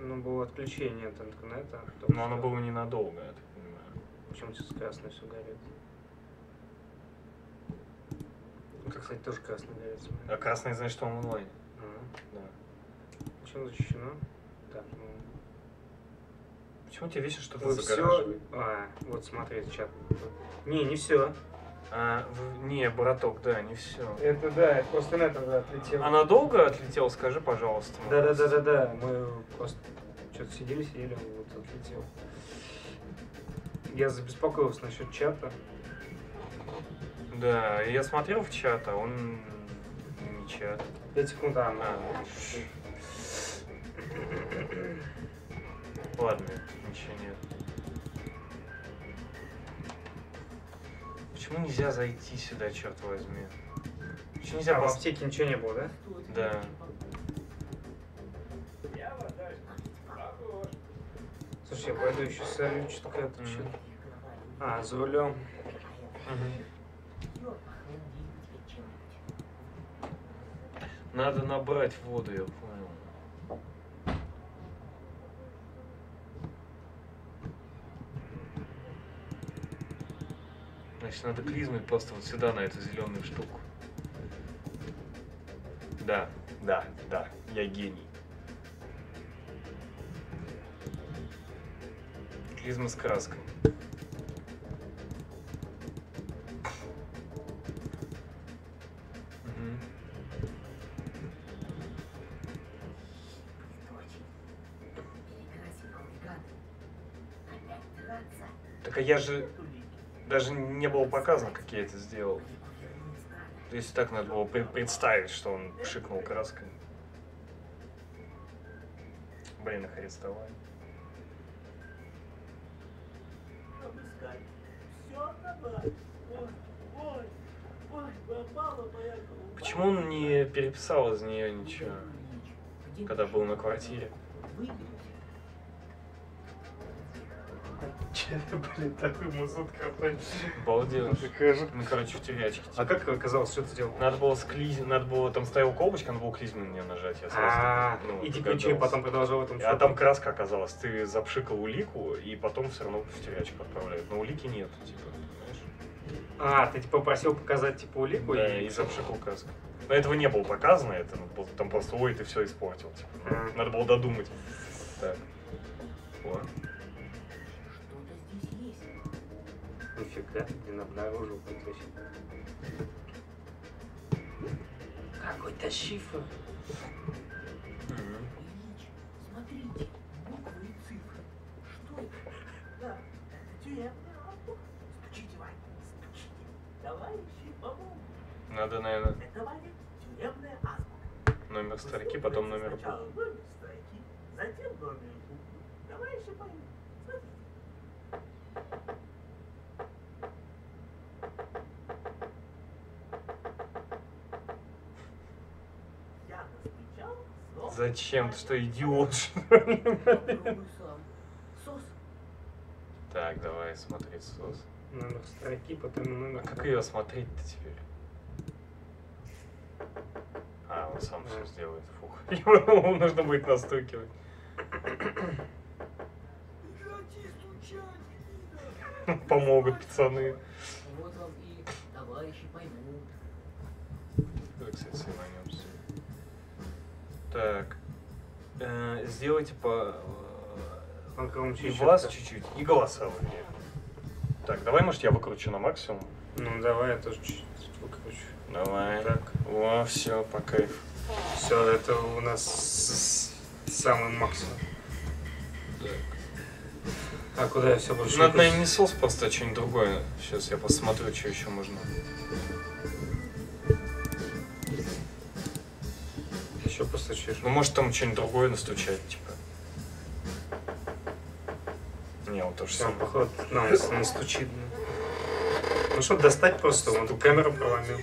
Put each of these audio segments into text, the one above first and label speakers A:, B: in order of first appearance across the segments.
A: Ну, было отключение от интернета.
B: Но оно было ненадолго, я так понимаю.
A: Почему сейчас красный все горит? Это, кстати, тоже красный горит. смотри.
B: А красный значит, что он онлайн.
A: Ага.
B: Да.
A: Почему защищено? Так, ну...
B: Почему тебе весит что-то
A: Вот все... А, вот смотри, чат. Не, не все.
B: А, в- не, браток, да, не все.
A: Это да, это просто на это отлетело.
B: Она долго отлетела, скажи, пожалуйста.
A: Да, да, да, да, да. Мы просто что-то сидели, сидели, он вот отлетел. Я забеспокоился насчет чата.
B: Да, я смотрел в чат, а он не чат.
A: 5 секунд, а, ну,
B: А. Ладно, ничего нет. Почему нельзя зайти сюда, черт возьми? Почему нельзя
A: А в аптеке ничего не было, да?
B: Да.
A: Слушай, я пойду еще солю, что-то какая-то
B: Мгм.
A: чё- А, за рулем.
B: Надо набрать воду, я понял. Значит, надо клизмать просто вот сюда, на эту зеленую штуку. Да, да, да, я гений. Клизма с краской. Так а я же даже не было показано, как я это сделал. То есть так надо было пре- представить, что он пшикнул краской. Блин, их арестовали. Почему он не переписал из нее ничего, когда был на квартире?
A: Че, блин, такой мусор какой.
B: Балдеж.
A: Закажу.
B: Ну, короче, в тюрячке.
A: А как оказалось, что ты сделал?
B: Надо было с клиз... надо было, там стояла колбочка, надо было клизму на нее нажать. Я сразу,
A: А,
B: ну,
A: и типа, чё, и
B: догадался.
A: потом продолжал в этом
B: А там краска оказалась. Ты запшикал улику, и потом все равно в тюрячку отправляют. Но улики нет, типа, понимаешь?
A: А, ты типа просил показать типа улику
B: Да,
A: и...
B: и запшикал краску. Но этого не было показано, это ну, там просто, ой, ты все испортил. Типа. Надо было додумать. Так. О.
A: Нифига, блин, обнаружил какой-то Какой-то шифр.
C: Смотрите, буквы и цифры. Что это? Да, это тюремная азбука. Стучите, Ваня, стучите. Товарищи, помогут.
B: Надо, наверное,
C: Это, Ваня, тюремная азбука.
B: номер строки, потом номер
C: Сначала номер строки, затем номер буквы. Товарищи поймут. Смотрите. Я настучал, снова
B: Зачем? Ты что, идиот?
C: Сос.
B: Так, давай смотреть сос.
A: Номер строки, потом
B: А
A: номер...
B: как ее смотреть-то теперь? А, он сам все сделает. Фух. Ему нужно будет настукивать. Помогут пацаны.
C: Вот вам и товарищи поймут.
B: Кстати. Так. Э, сделайте по...
A: Он громче
B: И вас
A: так.
B: чуть-чуть, и голосовые. Так, давай, может, я выкручу на максимум.
A: Ну давай, я тоже чуть-чуть выкручу.
B: Давай.
A: Так,
B: О, все, по кайфу.
A: все, это у нас самый максимум. А куда я все больше?
B: Надо, наверное, не сос, просто что-нибудь другое. Сейчас я посмотрю, что еще можно.
A: Еще постучишь.
B: Ну, может, там что-нибудь другое настучать, типа. Не, вот то же
A: Все,
B: самое.
A: походу, нам настучит. ну. Ну что, достать просто, вон тут камеру проломил.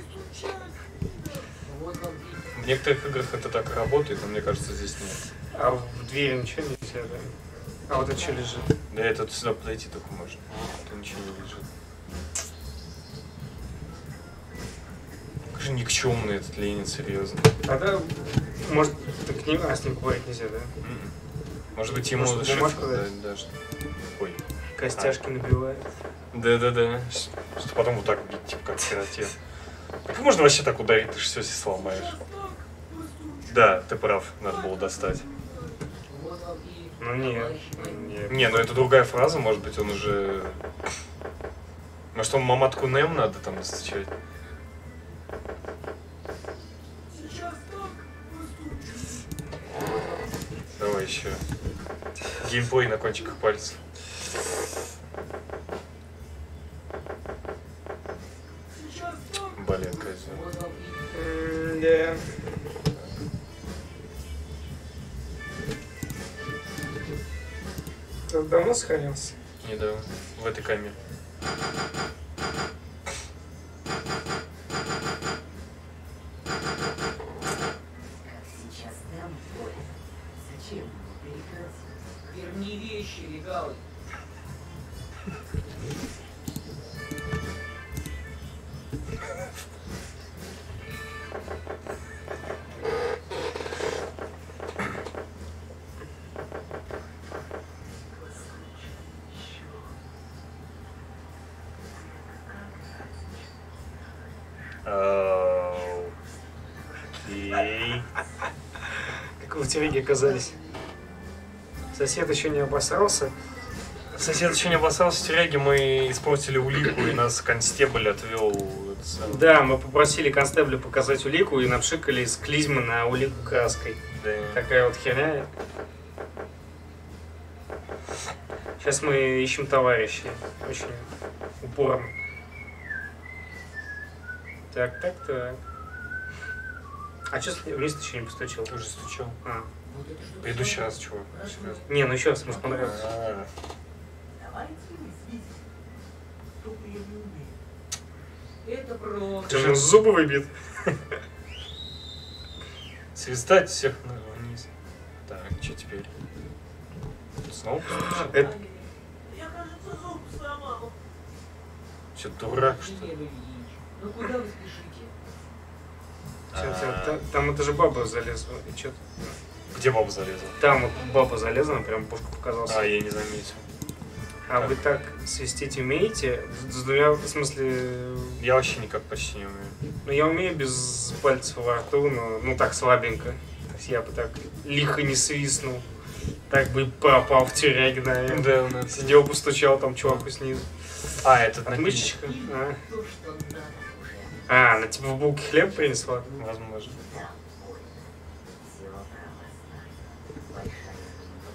B: В некоторых играх это так и работает, но мне кажется, здесь нет.
A: А в двери ничего нельзя, да? А вот это что лежит?
B: Да это сюда подойти только можно. Тут ничего не лежит. Как же никчемный этот Ленин, серьезно.
A: Тогда, может, ты к ним, а с ним говорить нельзя, да?
B: М-м. Может быть, ему
A: Может, бумажку
B: дать, да, что- Ой.
A: Костяшки набивает.
B: Да-да-да. Что потом вот так бить, типа, как в карате. А Как можно вообще так ударить, ты же все сломаешь. Да, ты прав, надо было достать.
A: Ну нет.
D: овощной
A: нет.
B: Не, ну это другая фраза, может быть, он уже... Может, он маматку Нем надо там встречать?
C: Сейчас так
B: Давай еще. Геймплей на кончиках пальцев. Блин,
D: и
A: М, Да. Ты давно сохранился?
B: Недавно. В этой камере.
A: Телеге оказались? Сосед еще не обосрался.
B: Сосед еще не обоссался в мы испортили улику, и нас констебль отвел.
A: Да, мы попросили констебля показать улику и напшикали из клизмы на улику краской.
B: Да.
A: Такая вот херня. Сейчас мы ищем товарищей. Очень упорно. Так, так, так. А что вниз еще не постучал?
B: Уже стучал.
A: А.
B: Предыдущий раз, чувак.
D: Разве?
A: Не, ну еще раз, может понравилось.
B: А.
D: Это просто.
A: Ты же зубы выбит.
B: Свистать всех на- вниз. Так, что теперь? Снова?
A: Это-
C: Я, кажется, зуб сломал.
B: Что, дурак, что ли?
A: Там, это же баба залезла. И чё?
B: Где баба залезла?
A: Там вот баба залезла, она прям пушку показалась.
B: А, я не заметил.
A: А вы так свистеть умеете? С двумя, в смысле,
B: Я вообще никак почти не умею.
A: ну я умею без пальцев во рту, но ну так слабенько. То есть я бы так лихо не свистнул. Так бы и пропал в тюряге, наверное.
B: Да, у нас.
A: Сидел бы, стучал там чуваку снизу.
B: А, этот напильник.
A: Отмычечка. А,
D: что
A: а она типа в булке хлеб принесла.
B: Возможно.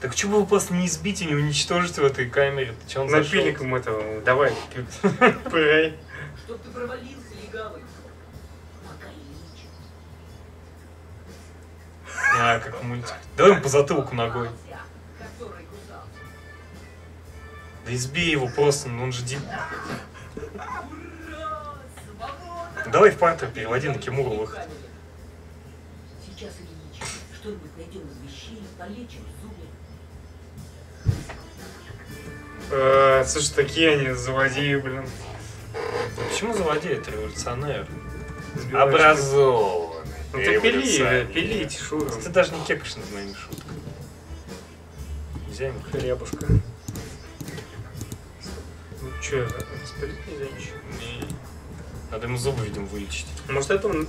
B: Так что вы просто не избить и не уничтожить в этой камере? Ты че он зашел?
A: Напильником этого, давай, пырай.
D: Чтоб ты провалился, легавый.
B: А, как мультик. Давай ему по затылку ногой. Да избей его просто, ну он же дебил. Давай в партер переводи на Кимуру выход.
D: Сейчас, Ильич, что-нибудь найдем из вещей, полечим зубы.
A: Э, Слушай, такие они заводи, блин.
B: Ну почему злодей? Это революционер.
A: Сбиваешь.
B: Образованный.
A: Ну ты пили, пили эти шуры.
B: Ты даже не кекаешь над моими шутками. Ему
A: Хлебушка. Ну чё, спалить нельзя ничего.
B: Не. Надо ему зубы, видимо, вылечить.
A: Может это он...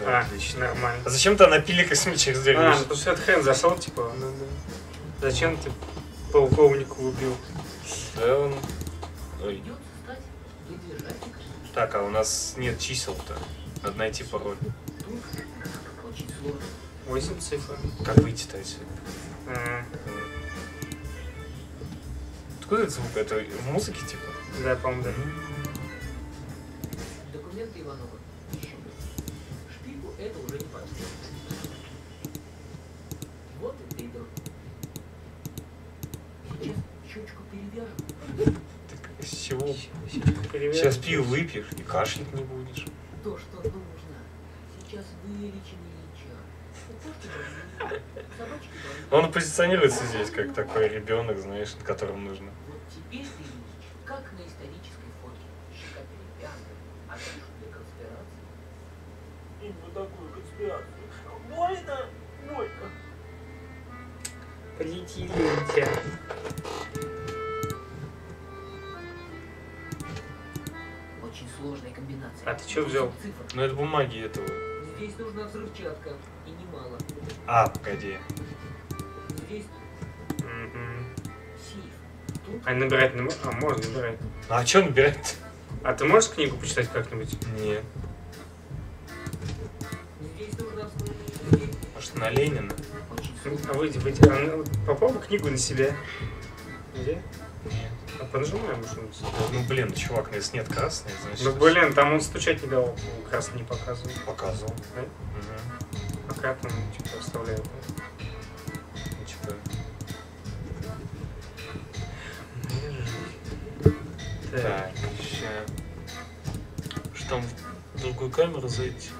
B: Да,
A: А,
B: отлично.
A: нормально.
B: А зачем ты напильник из через дверь
A: А, ну потому что это Хэн зашел, типа, зачем ты полковнику убил?
B: Да он... Ой. Так, а у нас нет чисел-то. Надо найти пароль.
A: 8 цифр.
B: Как выйти-то отсюда?
A: А,
B: Откуда этот звук? Это в музыке типа?
A: да, по-моему, да. Привет.
B: Сейчас пиво выпьешь и кашлять не будешь.
D: То, что нужно. Сейчас вылечим больные.
B: Он позиционируется здесь как такой ребенок, знаешь, которому нужно.
D: Вот теперь ты, как на исторической фотке. Щека перепястая, а дальше для конспирации.
C: Именно такую конспирацию. Больно? Больно.
A: Полетели у тебя.
D: Очень сложная комбинация.
A: А ты чё взял?
D: Цифр.
B: Ну это бумаги этого.
D: Здесь нужна взрывчатка. И немало.
B: А, погоди.
D: Здесь
A: Мгм.
D: сейф. Тут
A: А набирать не А, можно набирать.
B: А что набирать?
A: А ты можешь книгу почитать как-нибудь?
B: Нет. Может на Ленина?
A: А выйди, выйди. А, ну, попробуй книгу на себя. Где?
B: Нет.
A: А понажимаем что-нибудь.
B: Ну блин, чувак, если нет красной, значит...
A: Ну блин, там он стучать не дал, красный не показывал.
B: Показывал.
A: Да?
B: Угу.
A: А как он что-то вставляет?
B: Ну, типа...
A: Так.
B: Так, ща. Что там в другую камеру зайти?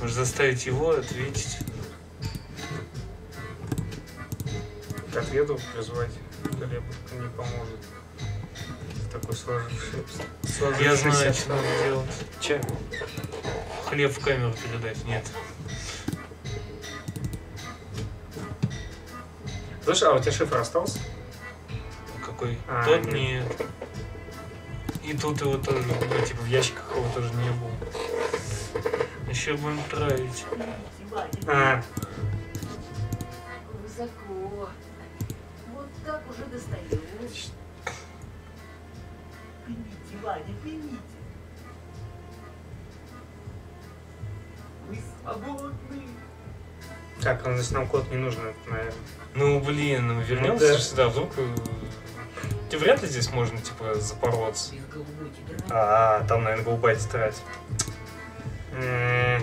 B: Может заставить его ответить?
A: К ответу призвать Глеб не поможет. В такой сложившейся...
B: Я знаю, что надо делать.
A: Че?
B: Хлеб в камеру передать, нет.
A: Слушай, а у тебя шифр остался?
B: Какой?
A: А,
B: Тот
A: нет.
B: нет. И тут его тоже, ну, типа в ящиках его тоже не было. Еще будем травить.
A: А,
D: Высоко. Так уже достаю.
C: Примите, Ваня, примите. Вы свободны.
A: так, он здесь нам код не нужен, это, наверное.
B: Ну блин, ну вернемся
A: Ну да.
B: сюда, вдруг. э, Тебе вряд ли здесь можно, типа, запороться.
D: Голубой тетради.
B: А, там, наверное, голубая тетрадь.
A: М,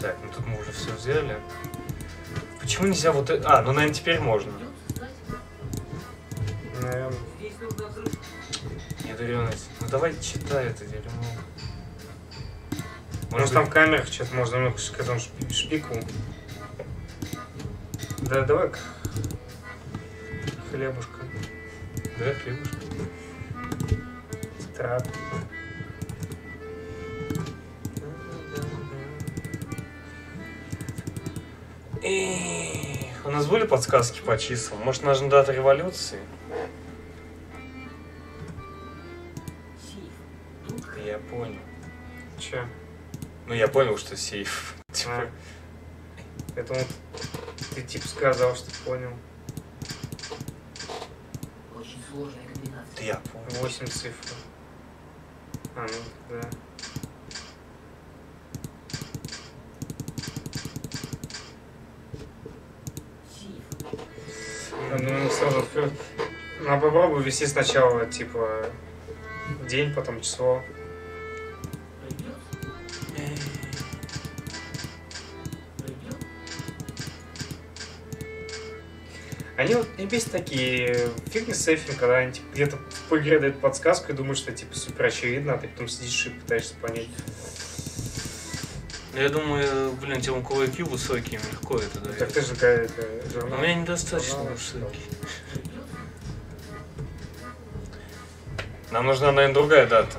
B: Так, ну тут мы уже все взяли. Почему нельзя вот это? А, ну, наверное, теперь можно.
D: Взрыв.
B: Ядреность. Ну давай читай это дерьмо.
A: Может, там в камерах что-то можно ну, к этому шпи- шпику. Да, давай к хлебушка.
B: Да, хлебушка.
A: Тетрадь.
B: Эх, у нас были подсказки по числам? Может, нужна дата революции? Я понял.
A: Че?
B: Ну, я понял, что сейф. Типа,
A: это вот ты типа сказал, что понял.
D: очень сложная комбинация.
B: да я понял.
A: 8 цифр. А, ну да. Ну, сразу вперед. Ну, попробуй ввести сначала, типа, день, потом число. Они вот не бесит такие фигни с сейфами, когда они типа, где-то по игре дают подсказку и думают, что типа супер очевидно, а ты потом сидишь и пытаешься понять.
B: Я думаю, блин, тем, у кого IQ высокий, им легко это
A: Ну,
B: дает.
A: так ты же какая-то
B: У
A: журнал.
B: меня недостаточно
A: журнал,
B: высокий. Нам нужна, наверное, другая дата.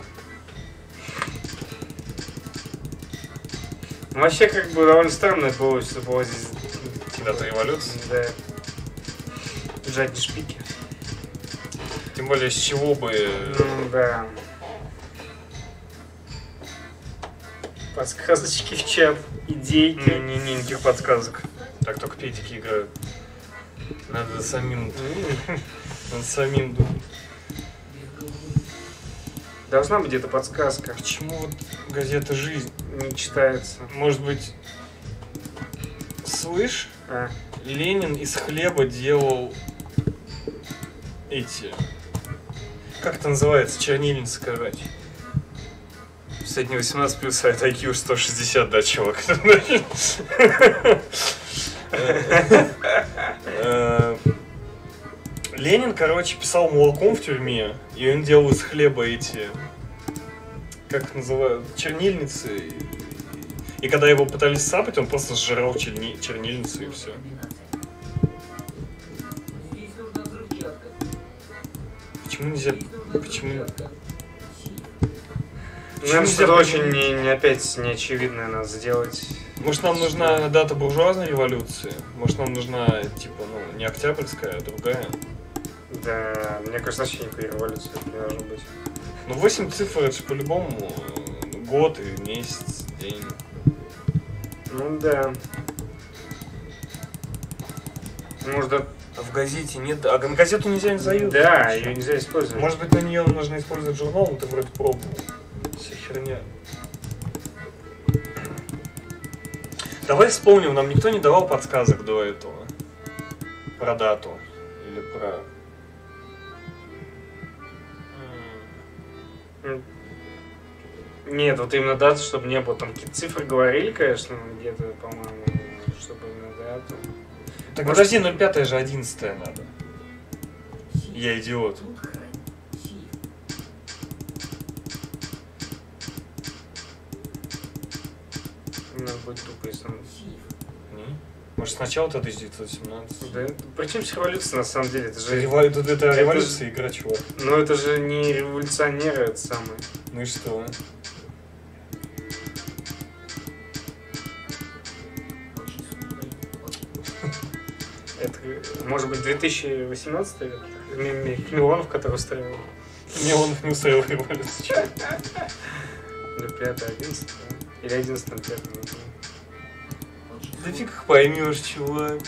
A: Ну, Вообще, как бы, довольно странно получится здесь.
B: Дата революции.
A: Да. Жать не шпики.
B: Тем более, с чего бы...
A: Ну, да. Подсказочки в чат, идейки.
B: Не-не-не, никаких подсказок. Так только педики играют. Надо самим... Надо самим думать.
A: Должна быть где-то подсказка.
B: Почему вот газета «Жизнь»?
A: Не читается.
B: Может быть, слышь,
A: А,
B: Ленин из хлеба делал эти... Как это называется? Чернильница, короче. Кстати, 18 плюс, а это IQ 160, да, чувак? Э, Ленин, короче, писал молоком в тюрьме, и он делал из хлеба эти, как называют, чернильницы. И- когда его пытались сапать, он просто сжирал черни- чернильницу и все. Почему нельзя... Почему... нельзя
A: что-то очень не, не опять неочевидное надо сделать.
B: Может, нам нужна дата буржуазной революции? Может, нам нужна, типа, ну, не октябрьская, а другая?
A: Да, мне кажется, вообще никакой революции не должно быть.
B: Ну, 8 цифр, это же по-любому э, год и месяц, день.
A: Ну да. Может, да-
B: А в газете нет... А на газету нельзя не заюзать.
A: да, ее нельзя использовать.
B: Может быть, на нее нужно использовать журнал, но ты вроде пробовал. Херня. Давай вспомним, нам никто не давал подсказок до этого. Про дату. Или про...
A: Нет, вот именно дату, чтобы не было. Там какие-то цифры говорили, конечно, где-то, по-моему, чтобы именно дату.
B: Так
A: Может-
B: подожди, 05 же 11 надо. Я идиот.
A: Надо будет тупо, если он-.
B: Не? Может, сначала 1917?
A: Да, причем здесь революция, на самом деле, это
B: Это,
A: же...
B: рево- это- это
A: Это
B: революция игра, чувак.
A: Ну, это же не революционеры, это самое.
B: Ну и что?
A: Это, может быть, 2018 год? Ми- Ми- Милонов, который
B: он их не устроил революцию.
A: Ну, 5 11 Или 11 5
D: Очень
B: Да фиг их поймешь, чувак.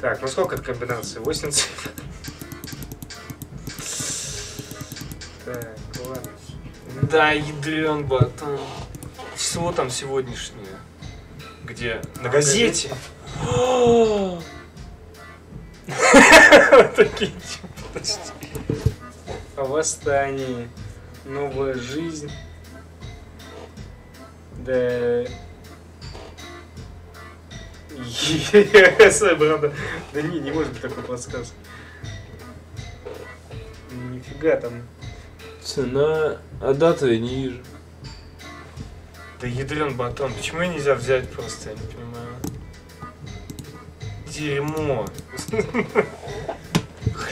A: Так, ну сколько это комбинаций? 8 цифр. Так, ладно.
B: Да, ядрен батон. Число там сегодняшнее. Где? На газете. Такие.
A: О восстании. Новая жизнь. Да. Правда. Да не, не может быть такой подсказ. Нифига там.
B: Цена, а дата я не вижу. Да ядрен батон, почему нельзя взять просто, я не понимаю. Дерьмо.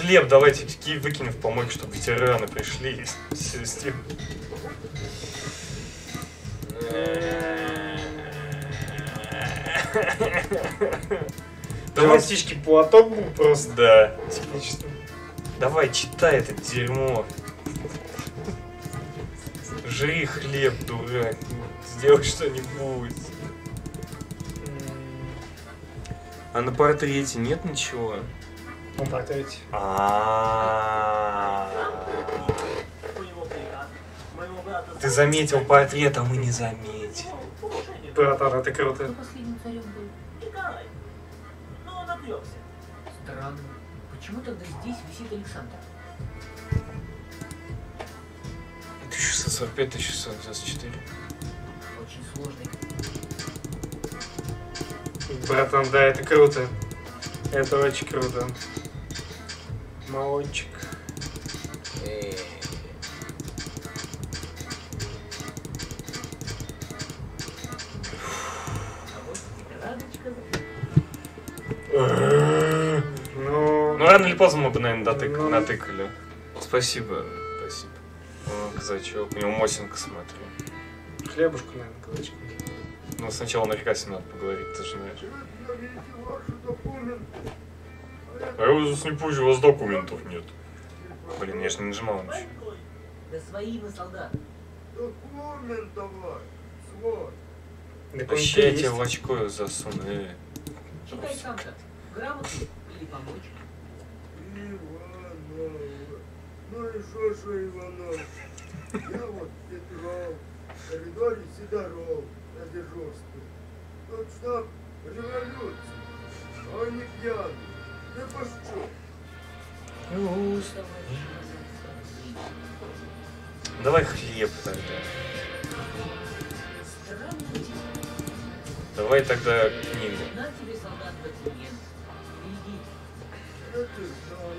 B: Хлеб давайте ки- выкинем в помойку, чтобы ветераны пришли. Всё сделаем.
A: Давай птички платок был просто.
B: Да. Давай, читай это дерьмо. Жри хлеб, дурак. Сделай что-нибудь. А на портрете нет ничего? А. Ты заметил портрет, а мы не заметили.
A: Братан, это круто.
D: Странно. Почему тогда здесь висит Александр?
B: 1645-1694.
D: Очень сложный.
A: Братан, да, это круто. Это очень круто. Молодчик. Ну,
B: Ну, рано или поздно мы бы, наверное, дотык-
A: Ну.
B: натыкали. Спасибо, спасибо. Казачок, у него Мосинка, смотри.
A: хлебушку, наверное, кулачку.
B: Ну, сначала нафига с ним надо поговорить, ты же знаешь. А я вас не позже, у вас документов нет. Блин, я же не нажимал ничего.
D: Да свои мы солдаты.
E: Документ давай, свой.
B: Вообще я тебе в очко засуну. э.
D: Читай сам-то. Грамотно или помочь?
E: Иванова. Ну и что, что Иванов? Я вот Петров, в коридоре Сидоров на дежурстве. Тут штаб революции, а они пьяные.
B: Давай хлеб тогда. Давай тогда книгу.
D: На тебе, солдат, документ. Береги.
E: Это знаю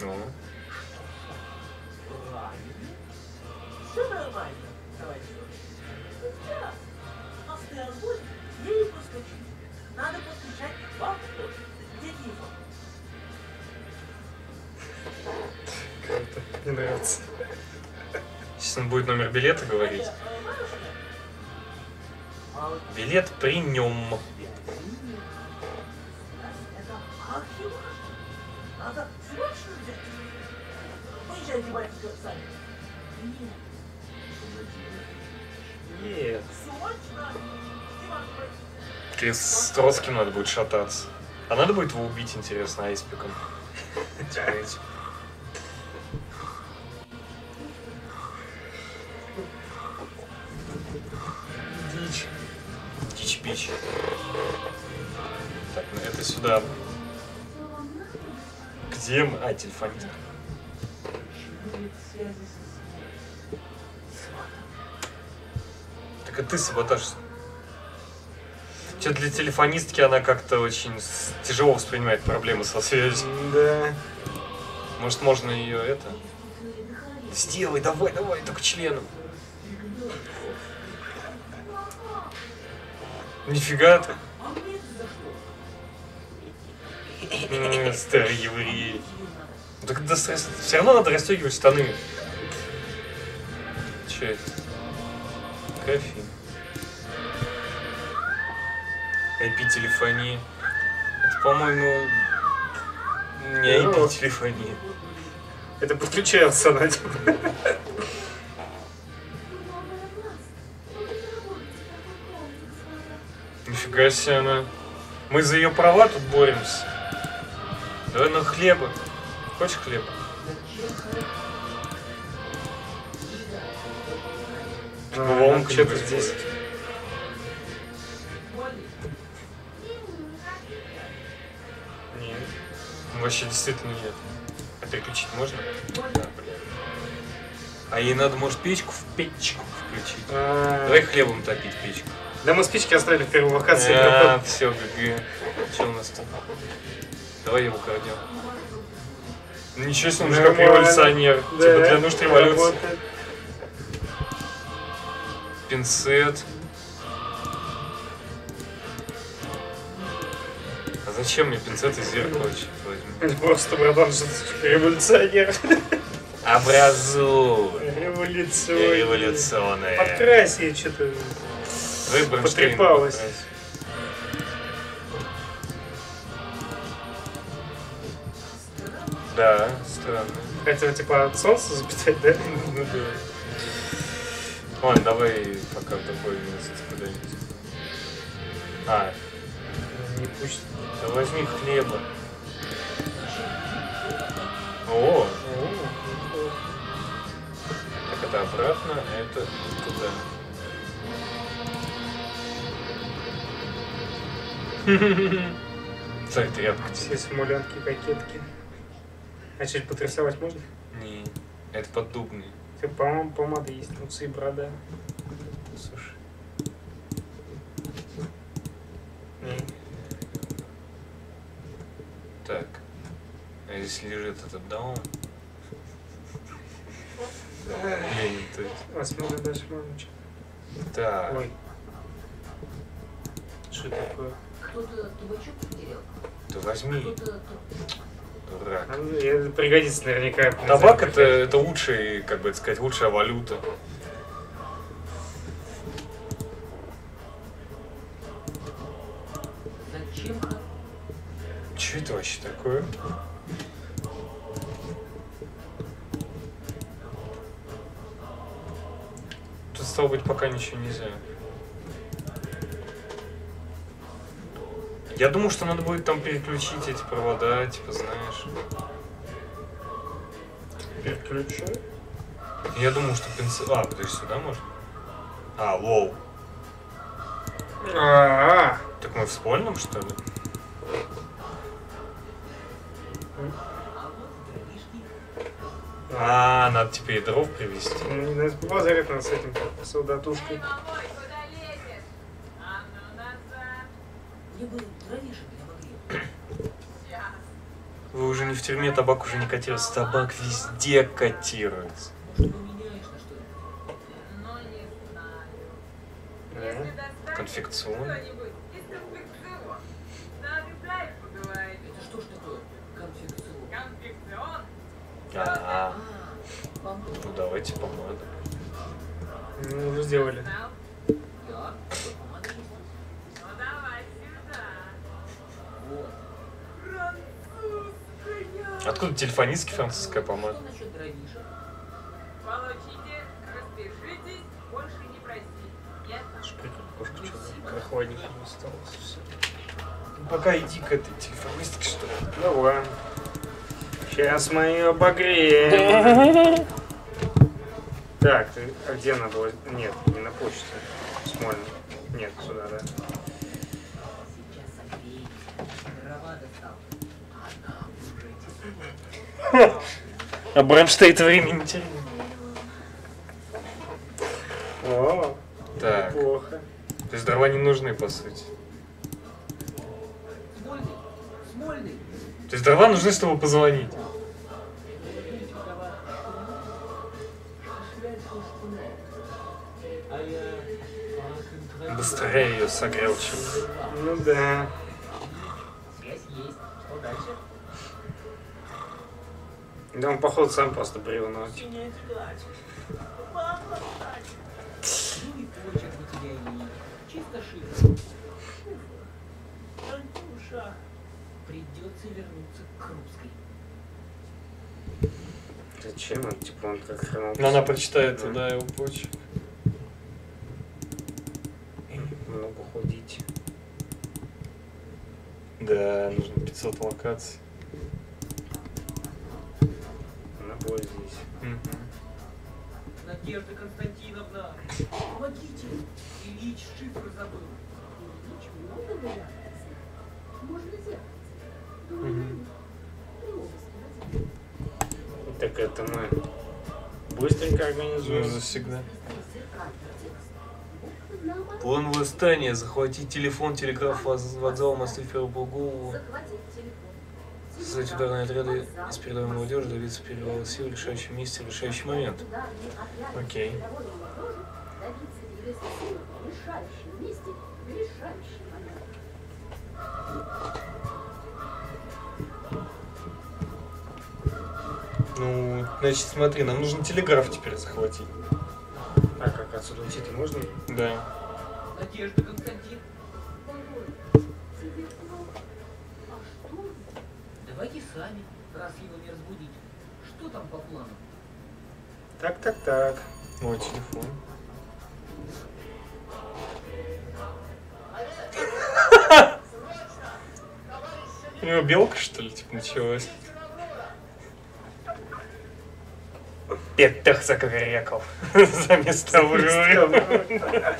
E: ну. Все нормально, товарищ. Сейчас.
B: Поставил путь, еле
E: проскочил. Надо подключать в окно. Где Дима? Мне
C: нравится.
B: Сейчас он будет номер билета говорить. Э, Билет при нем.
C: Это надо срочно взять. Поезжайте, батенька, сами.
A: Нет.
C: Срочно.
B: Ты с Троцким надо будет шататься. А надо будет его убить, интересно, айспиком.
A: Дичь.
B: Дичь-пич. Так, ну это сюда. Где мы? А, телефонист. Так а ты саботаж. Что для телефонистки она как-то очень тяжело воспринимает проблемы со связью.
A: Да.
B: Может, можно ее это? Сделай, давай, давай, только членом. Нифига ты. Старый еврей. Ну Так все равно надо расстегивать штаны. Че? Кофе. IP-телефония. Это, по-моему, не. IP-телефония.
A: Это подключается она. типа.
B: Нифига себе она. Мы за ее права тут боремся. Давай на хлеба. Хочешь хлеба? Бывало,
A: что-то
B: кто-нибудь
A: здесь.
B: будет.
A: Нет.
B: Ну, Вообще действительно нет. А переключить можно? Да, блин. А ей надо, может, печку в печку включить.
A: А,
B: Давай хлебом топить печку.
A: Да мы спички оставили в первой локации.
B: А, все, ГГ. Что у нас там? Давай его крадем. Ну, Ничего себе, он же как революционер.
A: Да,
B: Типа для нужд революции.
A: работает.
B: Пинцет. А зачем мне пинцет зеркала вообще возьму?
A: Просто, братан, что ты революционер.
B: Образуй.
A: Революционер.
B: Революционная.
A: Подкрась ей что-то.
B: Бронштейн
A: Потрепалась.
B: Да, странно.
A: Хотела типа от солнца запитать, да?
B: Ну да. Ладно, давай пока в другое место куда-нибудь. А,
A: Не пусть.
B: да возьми хлеба. О, так это обратно, а это туда. Смотри, тряпка.
A: Все симулянтки, кокетки. А что, потрясовать можно?
B: Не, это поддубный.
A: Ты, по-моему, помада есть, усы и борода.
B: Слушай.
A: Не.
B: Так. А если лежит этот даун? Ленин, то есть.
A: Посмотрим дальше, можно что.
B: Так.
A: Ой. Что такое?
D: Кто-то табачок потерял,
B: Да возьми,
D: кто-то...
B: дурак.
A: Ну, Это пригодится наверняка.
B: Табак это, это лучший, как бы это сказать, лучшая валюта.
D: Зачем?
B: Че это вообще такое? Тут стало быть пока ничего нельзя. Я думаю, что надо будет там переключить эти провода, типа, знаешь.
A: Переключай.
B: Я думаю, что пенсил... А, подожди, сюда можно? А, лоу.
A: А,
B: Так мы в спольном, что ли? А, надо теперь дров привезти.
A: ну, надо побазарить надо с этим солдатушкой.
F: Мамой, куда лезешь? А ну назад.
D: Мне бы дровишек для могилы.
F: Сейчас.
B: Вы уже не в тюрьме, табак уже не котируется. Табак везде котируется.
F: Ну не знаю.
A: Да.
F: Если достанешь
B: Конфекционный. А,
D: А,
B: ну давайте помаду.
A: Ну, уже сделали.
F: Знал?
D: Да, помада есть.
F: Ну давай сюда.
D: Вот.
F: Французская.
B: Откуда телефонистки французская помада?
D: Что насчет дровишек?
F: Получите, распишитесь, больше не Ясно?
A: Кошка что-то прохладненько осталось. Все.
B: Пока иди к этой телефонистке, что ли.
A: Давай. Сейчас мы ее обогреем. Так, ты, а где она была? Нет, не на почте. Смольно. Нет, сюда, да.
D: А
B: Бронштейт времени теряет.
A: О,
B: Так, то
A: плохо.
B: есть дрова не нужны, по сути.
D: Смольный. Смольный.
B: То есть дрова нужны, чтобы позвонить. Быстрее ее согрел, чем...
A: Ну да. Да он, походу, сам просто бревно.
D: Придется вернуться к русской.
A: Зачем он? Типа он как.
B: Но она прочитает туда его почек.
A: Много ходить.
B: Да, нужно 500 локаций.
A: Здесь.
B: Мгм.
D: Надежда Константиновна, помогите. Ильич шифр забыл.
G: Ильич много знает. Можно зеркальце. Возьмем.
A: Так это мы быстренько
B: Ну,
A: организуем.
B: завсегда.
G: Буквы наоборот.
B: План восстания. Захватить телефон, телеграф, вокзал, мосты голову.
G: Захватить.
B: Создать ударные отряды из передовой молодежи, добиться перевала сил в решающем месте, в решающий момент. Окей.
G: решающий.
B: Ну, значит, смотри, нам нужно телеграф теперь захватить.
A: А как отсюда уйти-то можно?
B: Да.
D: Надежда Константин, сами, раз его не разбудить. Что там по плану?
A: Так, так, так.
B: Мой телефон. У него белка, что ли, типа, началась? Петах закрекал. За место Я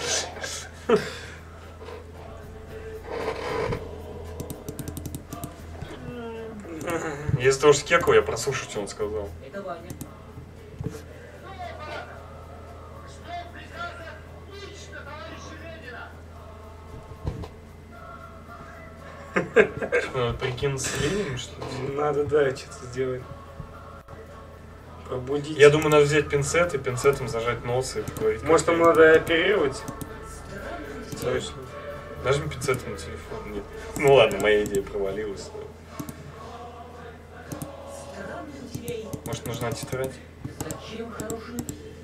B: из-за того, что кекал, я прослушал, что он сказал.
D: Это Ваня.
B: Что, надо прикинуться Лениным, что ли?
A: Надо, да, что-то сделать. Пробудить.
B: Я думаю, надо взять пинцет и пинцетом зажать нос и поговорить.
A: Может, нам надо оперировать? Точно.
B: Нажми пинцетом на телефон. Нет. Ну ладно, моя идея провалилась. Может, нужна тетрадь?
D: зачем хороший?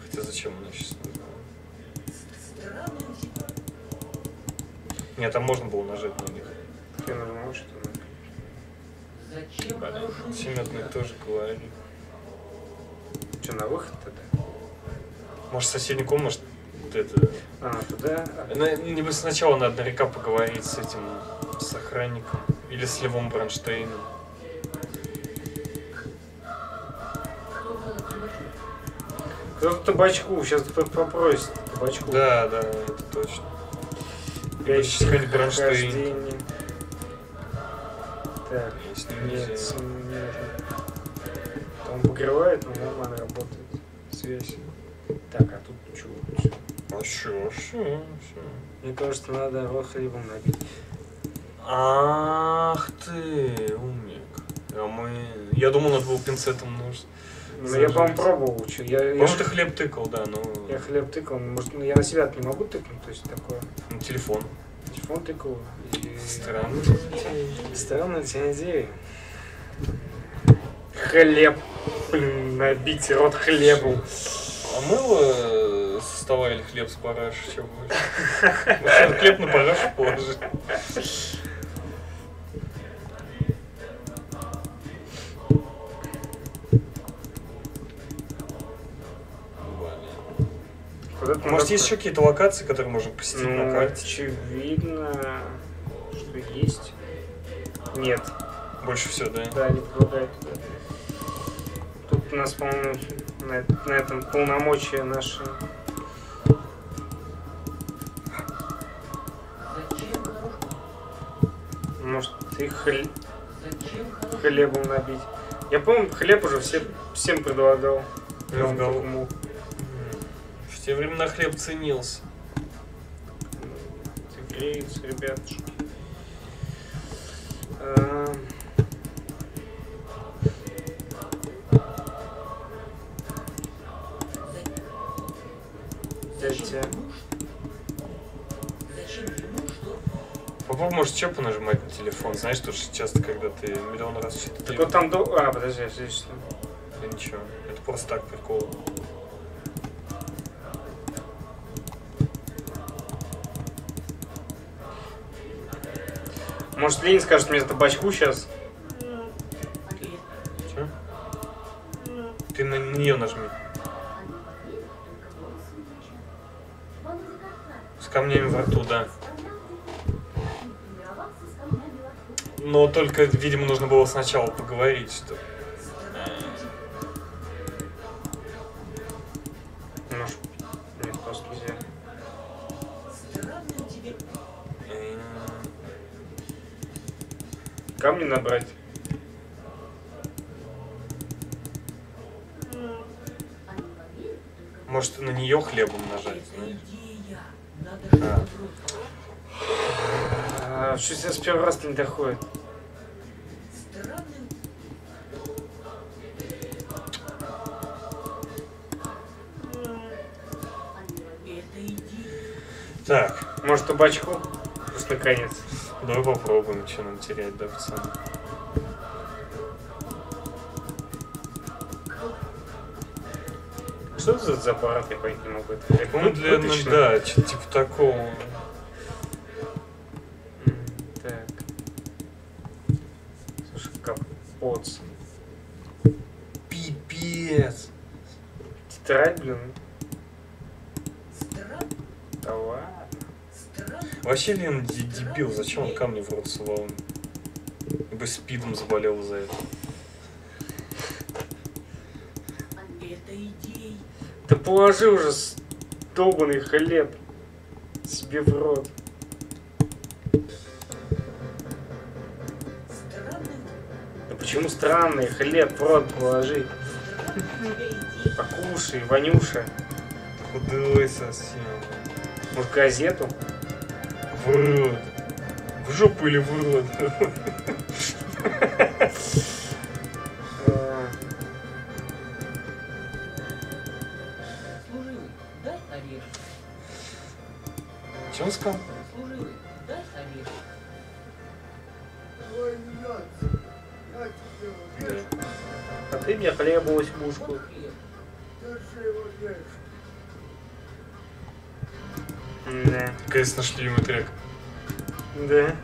B: Хотя зачем она сейчас нужна?
D: Странный у тебя.
B: Нет, там можно было нажать на них.
A: Ты нажимал, что ли?
D: Зачем хороший?
B: Семетный тоже говорит.
A: Что, на выход тогда?
B: Может, соседний комнат, вот это...
A: А, туда?
B: На- Небось, сначала надо наверняка поговорить с этим, с охранником. Или с Левом Бронштейном.
A: Кто-то табачку, сейчас кто-то попросит табачку.
B: Да, да, это точно.
A: Пять
B: Искать Бронштейн.
A: Так,
B: ним
A: нет,
B: нельзя.
A: с ним не нужно. Он покрывает, но нормально работает. Связь. Так, а тут что?
B: А что, что,
A: Мне кажется, надо рот хлебом набить.
B: Ах ты, умник. А мы... Я думал, надо было пинцетом нож.
A: Ну, я, по-моему, пробовал. Я, я,
B: Может,
A: ж-
B: ты хлеб тыкал, да, но...
A: я хлеб тыкал, но, может, ну, я на себя не могу тыкнуть, то есть такое.
B: Ну, телефон.
A: Телефон тыкал. И...
B: Странно.
A: Странная у тебя идея. Хлеб. Блин, набить рот хлебом.
B: А мыло с вставай или хлеб с параш, чем больше. Хлеб на параш положить. Может, есть еще какие-то локации, которые можно посетить
A: Ну,
B: на карте?
A: очевидно, что есть. Нет,
B: Больше всего, да?
A: да, не туда. Тут у нас, по-моему, на, на этом полномочия наши. Может, их хле-
D: Зачем хорошо?
A: хлебом набить. Я помню, хлеб уже все, всем предлагал.
B: Я в голову. В те времена хлеб ценился.
A: Греется, ребятушки. А?
B: Попробуй, может, что понажимать на телефон. Знаешь, тут же часто, когда ты миллион раз что-то
A: Так вот там до... А, подожди, здесь что?
B: Да ничего, это просто так прикол.
A: Может, Ленин скажет мне табачку сейчас?
B: Ты на нее нажми. С камнями во рту, да. Но только, видимо, нужно было сначала поговорить, что...
A: Может, Камни набрать.
B: Может, на нее хлебом нажать, знаешь? А.
A: А, что сейчас первый раз не доходит?
B: Так,
A: Может, табачку? Просто наконец.
B: Давай попробуем, что нам терять, да, пацаны?
A: Что это за аппарат, я понять не могу. Это
B: Ну, для, ну, да, что-то типа такого.
A: Так. Слушай, капот.
B: Пипец.
A: Тетрадь, блин.
D: Странный,
A: Да ладно.
D: странный.
B: Вообще, Лен, де- дебил, зачем он камни в рот сувал? Бы спидом заболел за это.
D: Это.
A: Да положи уже долбанный хлеб себе в рот.
D: Странный,
A: Да почему странный хлеб в рот положи? Покушай, Ванюша.
B: Худой совсем.
A: Может, газету?
B: В рот. В жопу или в рот? Наконец нашли любимый трек.
A: Да.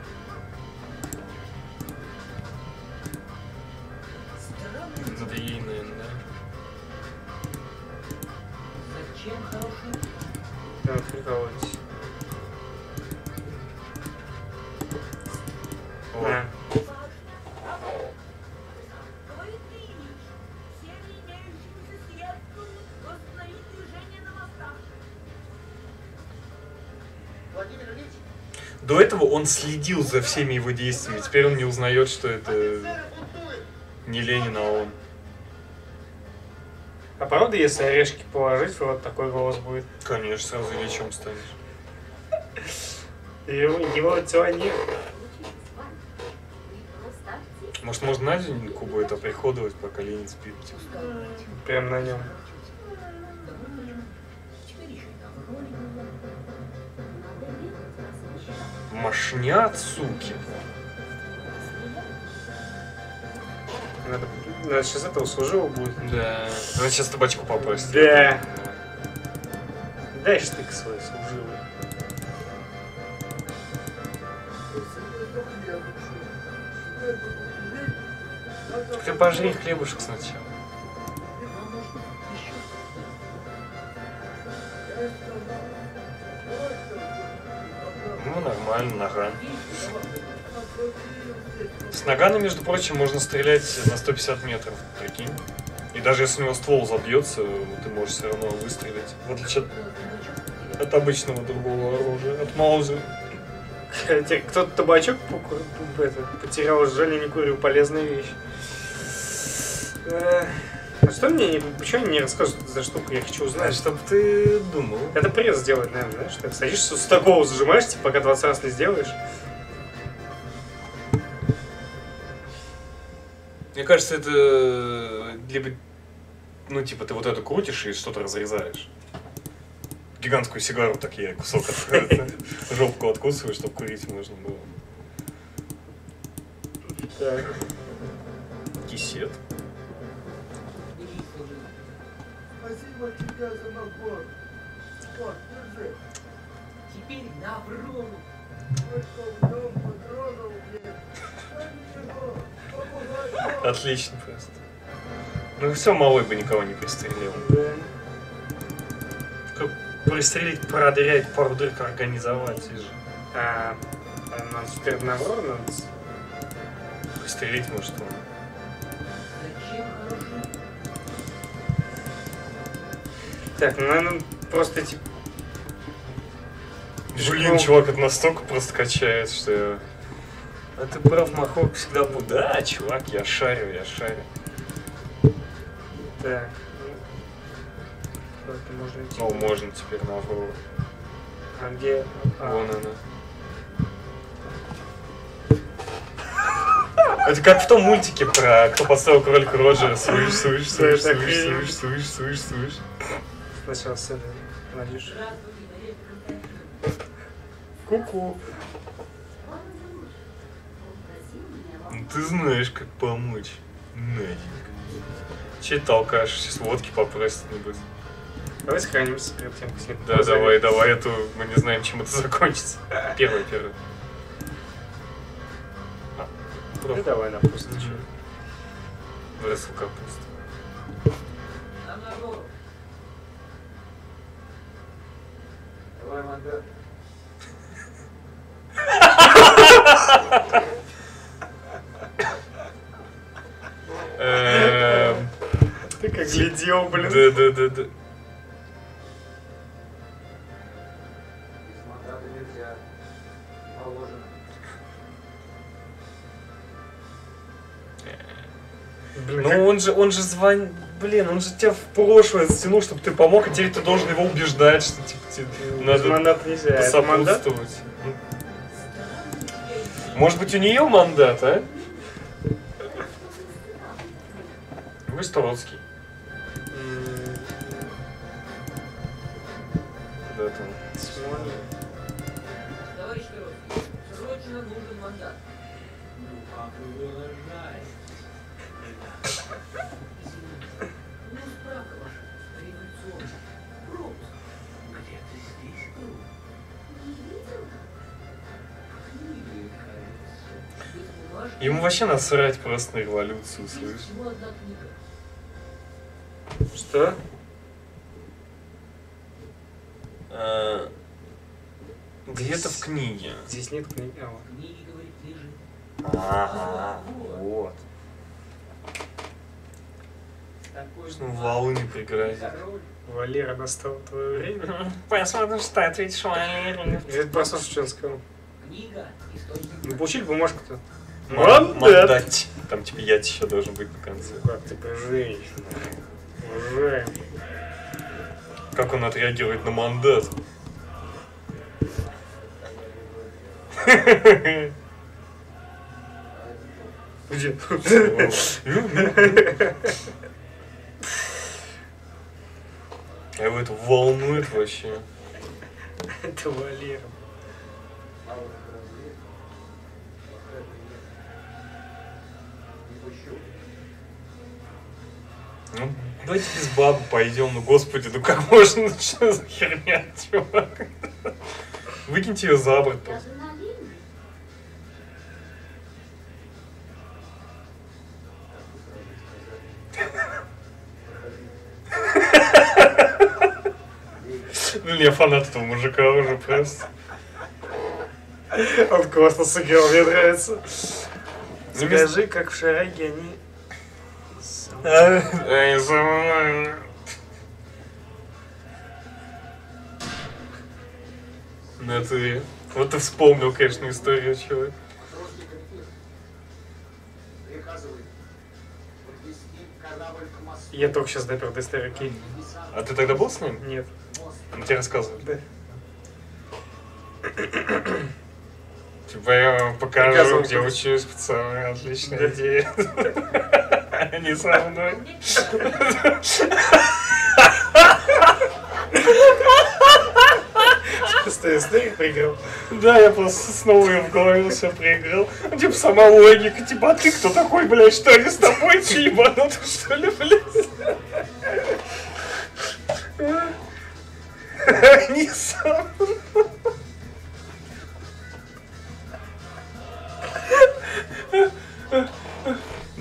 B: Он следил за всеми его действиями. Теперь он не узнает, что это не Ленин, а он.
A: А правда, если орешки положить в рот, такой голос будет?
B: Конечно, сразу Ильичом станешь.
A: Его,
G: просто артист.
B: Может, можно Наденьку будет оприходовать, пока Ленин спит. типа.
A: Прям на нем.
D: Еще.
B: Машнят, суки.
A: Надо, надо сейчас этого служивого будет.
B: Да. Давай сейчас табачку попросим.
A: Да. Дай штык свой служивый.
B: Ты пожри хлебушек сначала. Нормально, наган. С нагана, между прочим, можно стрелять на 150 метров, прикинь. И даже если у него ствол забьется, ты можешь все равно выстрелить. В отличие от, от обычного другого оружия, от Маузера.
A: Кто-то табачок потерял, жаль, не курю, полезная вещь. Э, что мне, не- почему они не рассказывают за штуку, я хочу узнать.
B: чтобы ты думал.
A: Это пресс делает, наверное, знаешь, ты садишься, с такого зажимаешь, типа, пока 20 раз не сделаешь.
B: Мне кажется, это либо, ну, типа, ты вот эту крутишь и что-то разрезаешь. Гигантскую сигару так я кусок от- жопку откусываю, чтобы курить можно было.
A: Так.
B: Кисет.
E: Тебе за набор. Вот, держи.
D: Теперь на оборону.
E: Сколько в нем патронов, блин. Да ничего, помогай.
B: Отлично просто. Ну все, малой бы никого не пристрелил. Как Пристрелить, продрять, пару дырок организовать и же.
A: А, а нам теперь наоборот надо... с-
B: Пристрелить может он.
A: Так, ну, наверное, просто, типа,
B: Блин,
A: Ну.
B: чувак, это настолько просто качает, что я... А ты прав, Махок всегда был. Да, чувак, я шарю, я шарю.
A: так. ну, Куда-то можно идти.
B: О, можно теперь на.
A: А где? А,
B: Вон она. Это как в том мультике про кто поставил кролика Роджера. Слышь, слышь, слышь, слышь, слышь, слышь, слышь, слышь.
A: С.
D: Здравствуйте, директор.
A: Ку-ку.
B: Ну ты знаешь, как помочь. Нафиг. Че толкаешь? Сейчас водки попросит нибудь.
A: Давай сохранимся перед тем, как
B: Да,
A: позовет.
B: давай, давай, эту мы не знаем, чем это закончится. Первый, первый. А,
A: Ну давай, допустим.
B: Мгм.
A: чё.
B: Выросла капуста.
C: Давай.
B: Эм,
A: Ты как глядел, блин.
B: Да, да, да, да. Ну он же, он же звон... Блин, он же тебя в прошлое затянул, чтобы ты помог, и теперь ты должен его убеждать, что типа тебе
A: без
B: надо
A: мандата нельзя. Мандат?
B: посопутствовать. Ну, Может быть у нее мандат, а? Вы Стороцкий.
A: М,
B: Да, там.
D: Товарищ Перовский, срочно нужен мандат.
C: Ну как вы выражаете?
B: Ему вообще насрать просто на революцию, слышишь?
A: Что?
B: А, Где-то в книге.
A: Здесь нет книги. А, вот.
D: В книге, говорит, лежит.
B: Ага, вот.
C: Такой
B: Ну, волны пригрозит.
C: король.
A: Валера, настало твое время.
B: Посмотрим, что ответишь, Валерий.
A: Это просто что он сказал.
D: Книга – источник.
A: Ну, получили бумажку-то?
B: Мандат. Там типа я еще должен быть на конце.
A: Как ты женщина. Уже.
B: Как он отреагирует на мандат?
A: Где?
B: А его это волнует вообще.
A: Это Валера.
B: Ну, Давайте без бабы пойдем, ну господи, ну как можно, ну что за херня, чувак? Выкиньте ее за борт. Ну я фанат этого мужика уже просто.
A: Он классно сыграл, мне нравится.
B: Ну,
A: Скажи, как в шараге они...
B: Эй, за мной. Ну ты... Вот ты вспомнил, конечно, историю,
E: мосту.
A: Я только сейчас допер до старики.
B: А ты тогда был с ним?
A: Нет.
B: Он тебе рассказывал?
A: Да.
B: Типа я вам покажу,
A: Показывал,
B: где учусь, пацаны. Отличная
A: Да.
B: идея. Они со мной.
A: Просто старик проиграл.
B: Да, я просто снова ее в голове все проиграл. Ну, Типа сама логика, типа, а ты кто такой, блядь, что ли, с тобой, че ебанутый, что ли, блядь? Не сам.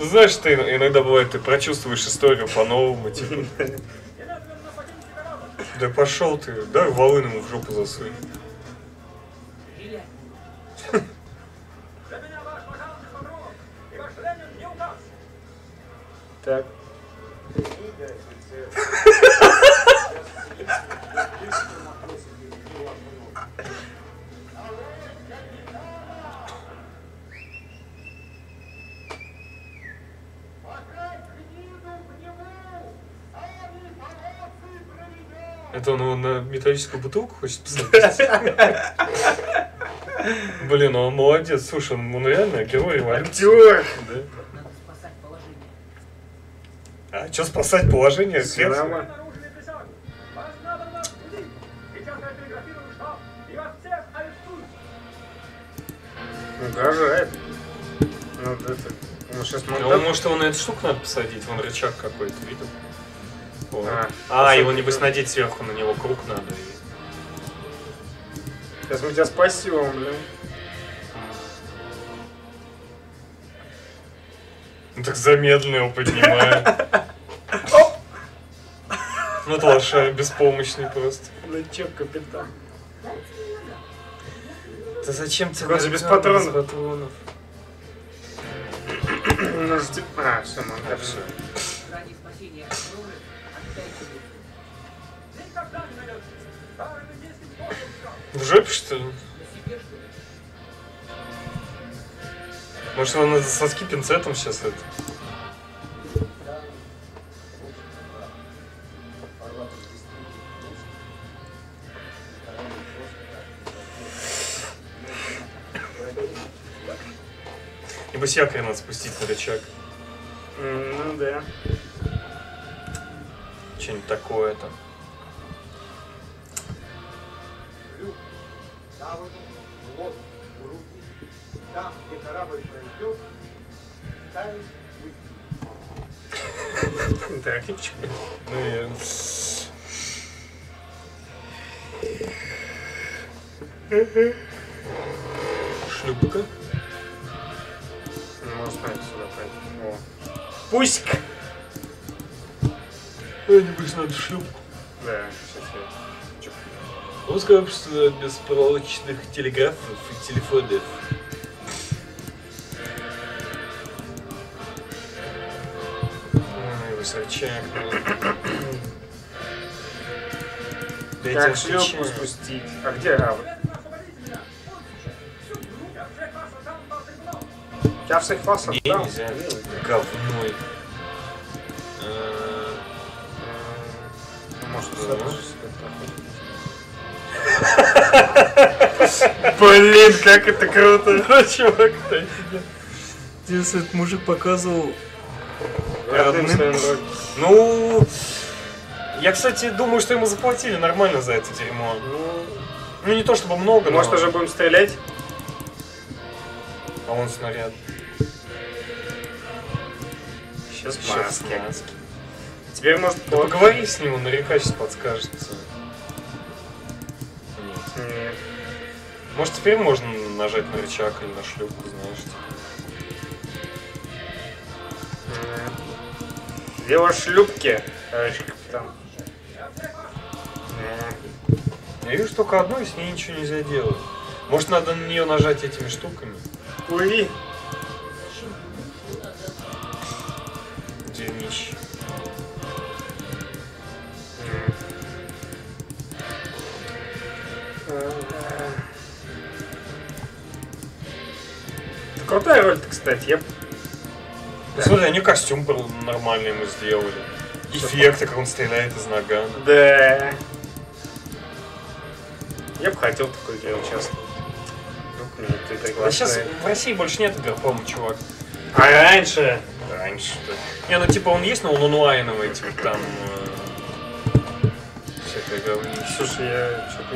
B: Знаешь, ты иногда бывает, ты прочувствуешь историю по-новому, типа. Да пошел ты, дай волын ему в жопу засунь.
D: Стрелять.
B: Это он его на металлическую бутылку хочет посадить? Блин, он молодец. Слушай, он, реально герой революции.
A: Актер!
B: Да.
D: Надо спасать положение.
B: А что спасать положение?
A: Всё
B: Кресло?
A: нормально. Угрожает. Ну, это... Ну, сейчас
B: А он, может, его на эту штуку надо посадить? Вон рычаг какой-то, видел?
A: А,
B: А, его, небось, надеть сверху на него круг надо. и-
A: Сейчас мы тебя спасем, блин.
B: Ну так замедленно его поднимает. Ну, это лошадь беспомощный просто.
A: Ну чё, капитан?
B: Да зачем тебе
A: Он же без патронов.
B: без патронов?
A: Ну, А, все,
B: всё.
D: Ради
B: В жопе, что ли? Может, его надо соски пинцетом сейчас это? Небось якорь надо спустить на рычаг.
A: М, Ну да.
B: Что-нибудь такое там.
E: В лодку, руки. Там, где корабль пройдет, ставить выйти.
A: Интерактивчик.
B: Ну и... Шлюпка.
A: Ну, Можно ставить сюда пойти. О. Пусть!
B: Небось надо шлюпку.
A: Да, сейчас я...
B: Русское общество беспроволочных телеграфов и телефонов. Ой, высочак. Да я тебя
A: Как шлепку спустить? А где Равы?
F: Я всех вас отдам на
A: Блин, как это круто!
B: Чувак, да, Здесь этот мужик показывал
A: Родным.
B: Ну, я, кстати, думаю, что ему заплатили нормально за это дерьмо.
A: Ну,
B: не то чтобы много,
A: может, уже будем стрелять?
B: А он снаряд.
A: Сейчас маски. Теперь может
B: поговори с ним, он наверняка сейчас подскажется. Может теперь можно нажать на рычаг или на шлюпку, знаешь. типа.
A: М. Дело шлюпки, товарищ капитан. Э,
B: Я вижу только одну, и с ней ничего нельзя делать. Может надо на нее нажать этими штуками?
A: Плыви. Крутая роль-то, кстати. Я...
B: Ну, смотри, они костюм нормальный ему сделали. Эффекты, как он стреляет из нагана.
A: Да. Я бы хотел такое дело, честно.
B: А сейчас в России больше нет игр, по-моему, чувак.
A: А раньше?
B: Раньше-то. Не, ну типа он есть, но он онлайновый, типа там... э, Всякое говнище.
A: Слушай, я что-то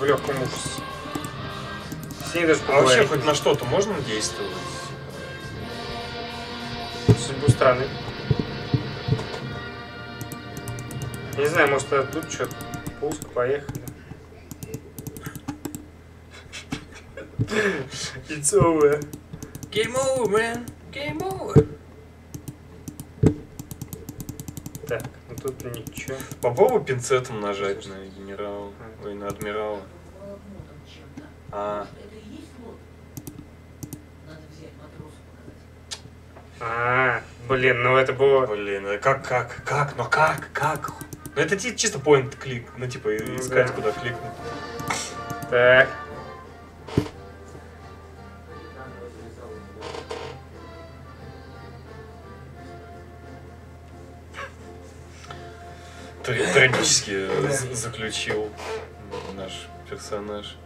A: в легком ужасе. С ней даже
B: А вообще
A: поговорить.
B: хоть на что-то можно действовать?
A: Судьбу страны. Я не знаю, может, а тут что-то пуск, поехали. It's over.
B: Game over, man! Game over!
A: Так, ну тут ничего.
B: Попробуй пинцетом нажать на генерала. Ой, на адмирала. А,
D: Может, это и есть флот? Надо взять матросу показать.
A: А, блин, ну это было...
B: блин, а как, как, как, но как, как? Ну это чисто point клик, ну типа
A: Ну
B: искать
A: да.
B: куда кликнуть.
A: Так.
B: Тр- Трагически заключил наш персонаж.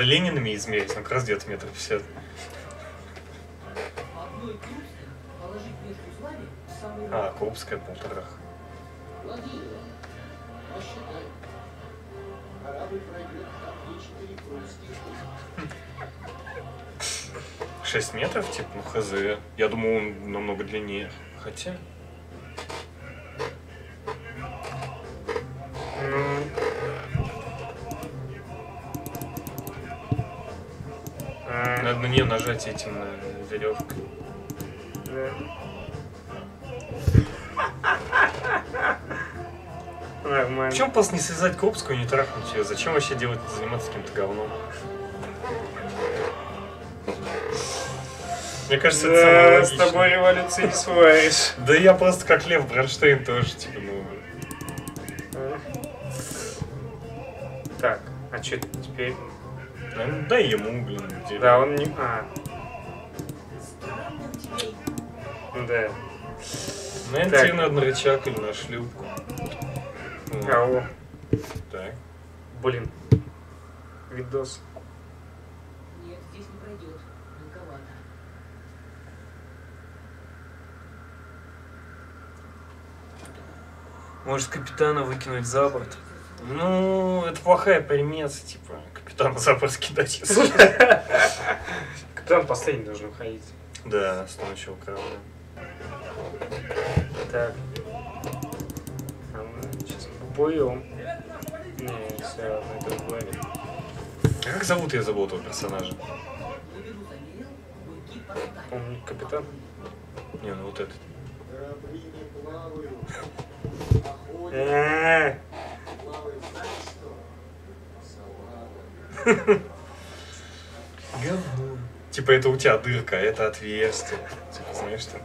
B: Надо Ленинами измерить, он как раз где-то метр пятьдесят.
D: По одной крупской положить между узлами самый
B: А, Крупская полтора. 6 метров, типа, ну хз. Я думал, он намного длиннее. Хотя. Нажать этим веревкой.
A: да. Нормально.
B: Почему просто не связать Крупскую и не трахнуть ее? Зачем вообще делать, заниматься каким-то говном? Мне кажется, это
A: Да, с
B: логичное.
A: тобой революции не сваришь.
B: Да я просто как Лев Бронштейн тоже, типа, ну...
A: Так, а что теперь?
B: ну, Дай ему, блин.
A: Да, он не... А, да. Так.
B: тебе надо на рычаг или на шлюпку.
A: Кого?
B: Так.
A: Блин. Видос.
D: Нет, здесь не пройдет. Мелковато.
B: Может, капитана выкинуть за борт? Ну, это плохая примета, типа, капитана за борт кидать.
A: Капитан последний должен уходить.
B: Да, с помощью корабля.
A: Так. А мы сейчас поем. Не, все равно это другое.
B: А как зовут, я забыл этого персонажа?
A: Он капитан?
B: Не, ну вот этот.
H: Охотятся.
A: Э.
B: Говно. Типа это у тебя дырка, а это отверстие. Типа, знаешь что?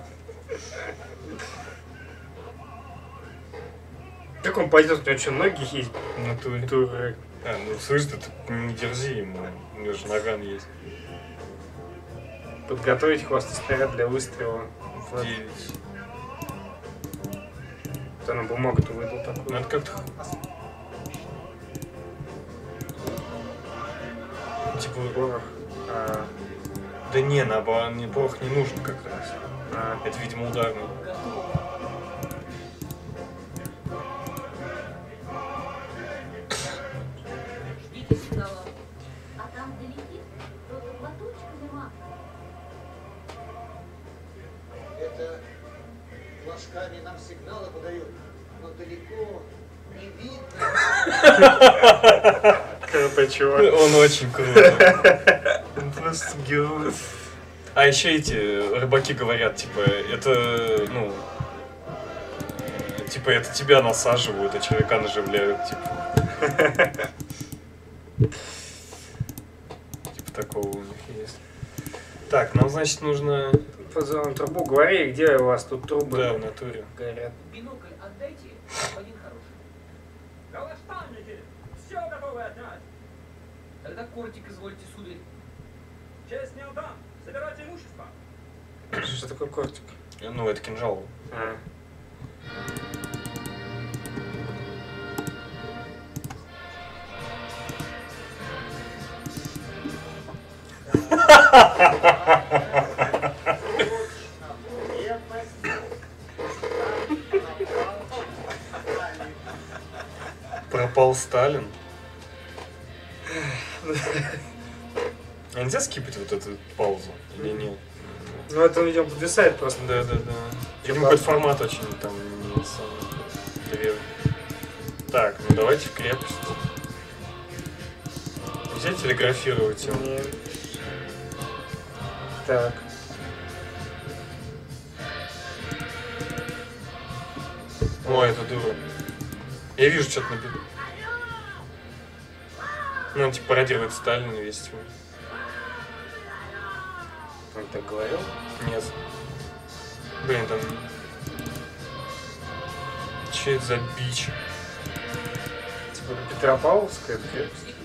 A: Как он пойдет? У него что, ноги есть?
B: Натуре.
A: Дурак.
B: А, ну слышь, ты ты не дерзи ему. У него же наган есть.
A: Подготовить хвост и снаряд для выстрела.
B: Девять.
A: Кто на бумагу-то выдал такую?
B: Надо как-то... Типа,
A: Порох. А,
B: да не, наоборот, мне порох не нужен как раз. Ну.
A: А,
B: это, видимо, ударный.
H: Это флажками нам сигналы подают, но далеко не видно.
A: Чувак.
B: Он очень крутой. Он просто герой. А еще эти рыбаки говорят, типа, это, ну, типа, это тебя насаживают, а человека наживляют, типа. Типа такого у них есть. Так, нам, значит, нужно...
A: Позовем трубу. Говори, где у вас тут трубы
B: Да, в натуре.
A: горят.
D: Бинокль отдайте, господин хороший.
F: Да вы встанете! Все готовы отнять!
D: Тогда кортик извольте,
A: Что такое кортик?
B: Ну, это кинжал.
A: А.
B: Пропал Сталин. А нельзя скипать вот эту паузу? Или нет?
A: Ну, это, видимо, подвисает просто.
B: Да, да, да. Видимо,
A: Ебать.
B: какой-то формат очень там самый древний. Так, ну давайте в крепость. Нельзя телеграфировать его.
A: Нет. Так.
B: Ой, это дура. Я вижу, что-то на беду. Ну, он типа пародирует Сталина весь типа.
A: Он так говорил?
B: Нет. Блин, там... Че это за бич?
A: Типа Петропавловская крепость.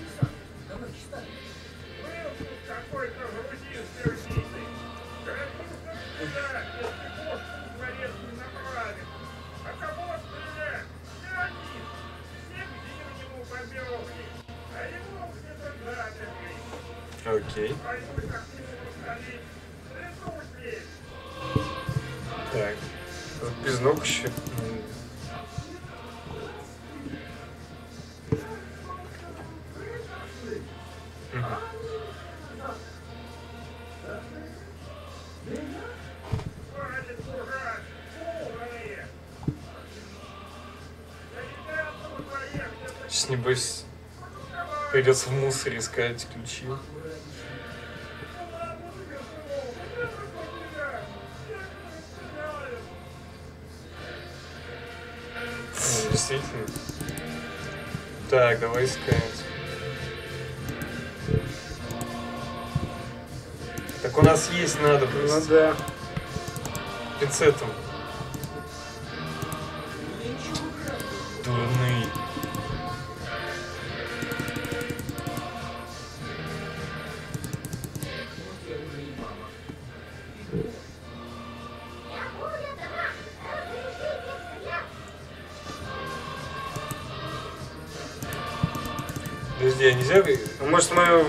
D: Товарищ Сталин,
B: небось, придется в мусоре искать ключи. Ну, Действительно. Так, давай искать. Так у нас есть
A: Ну
B: надобность.
A: да.
B: Пинцетом.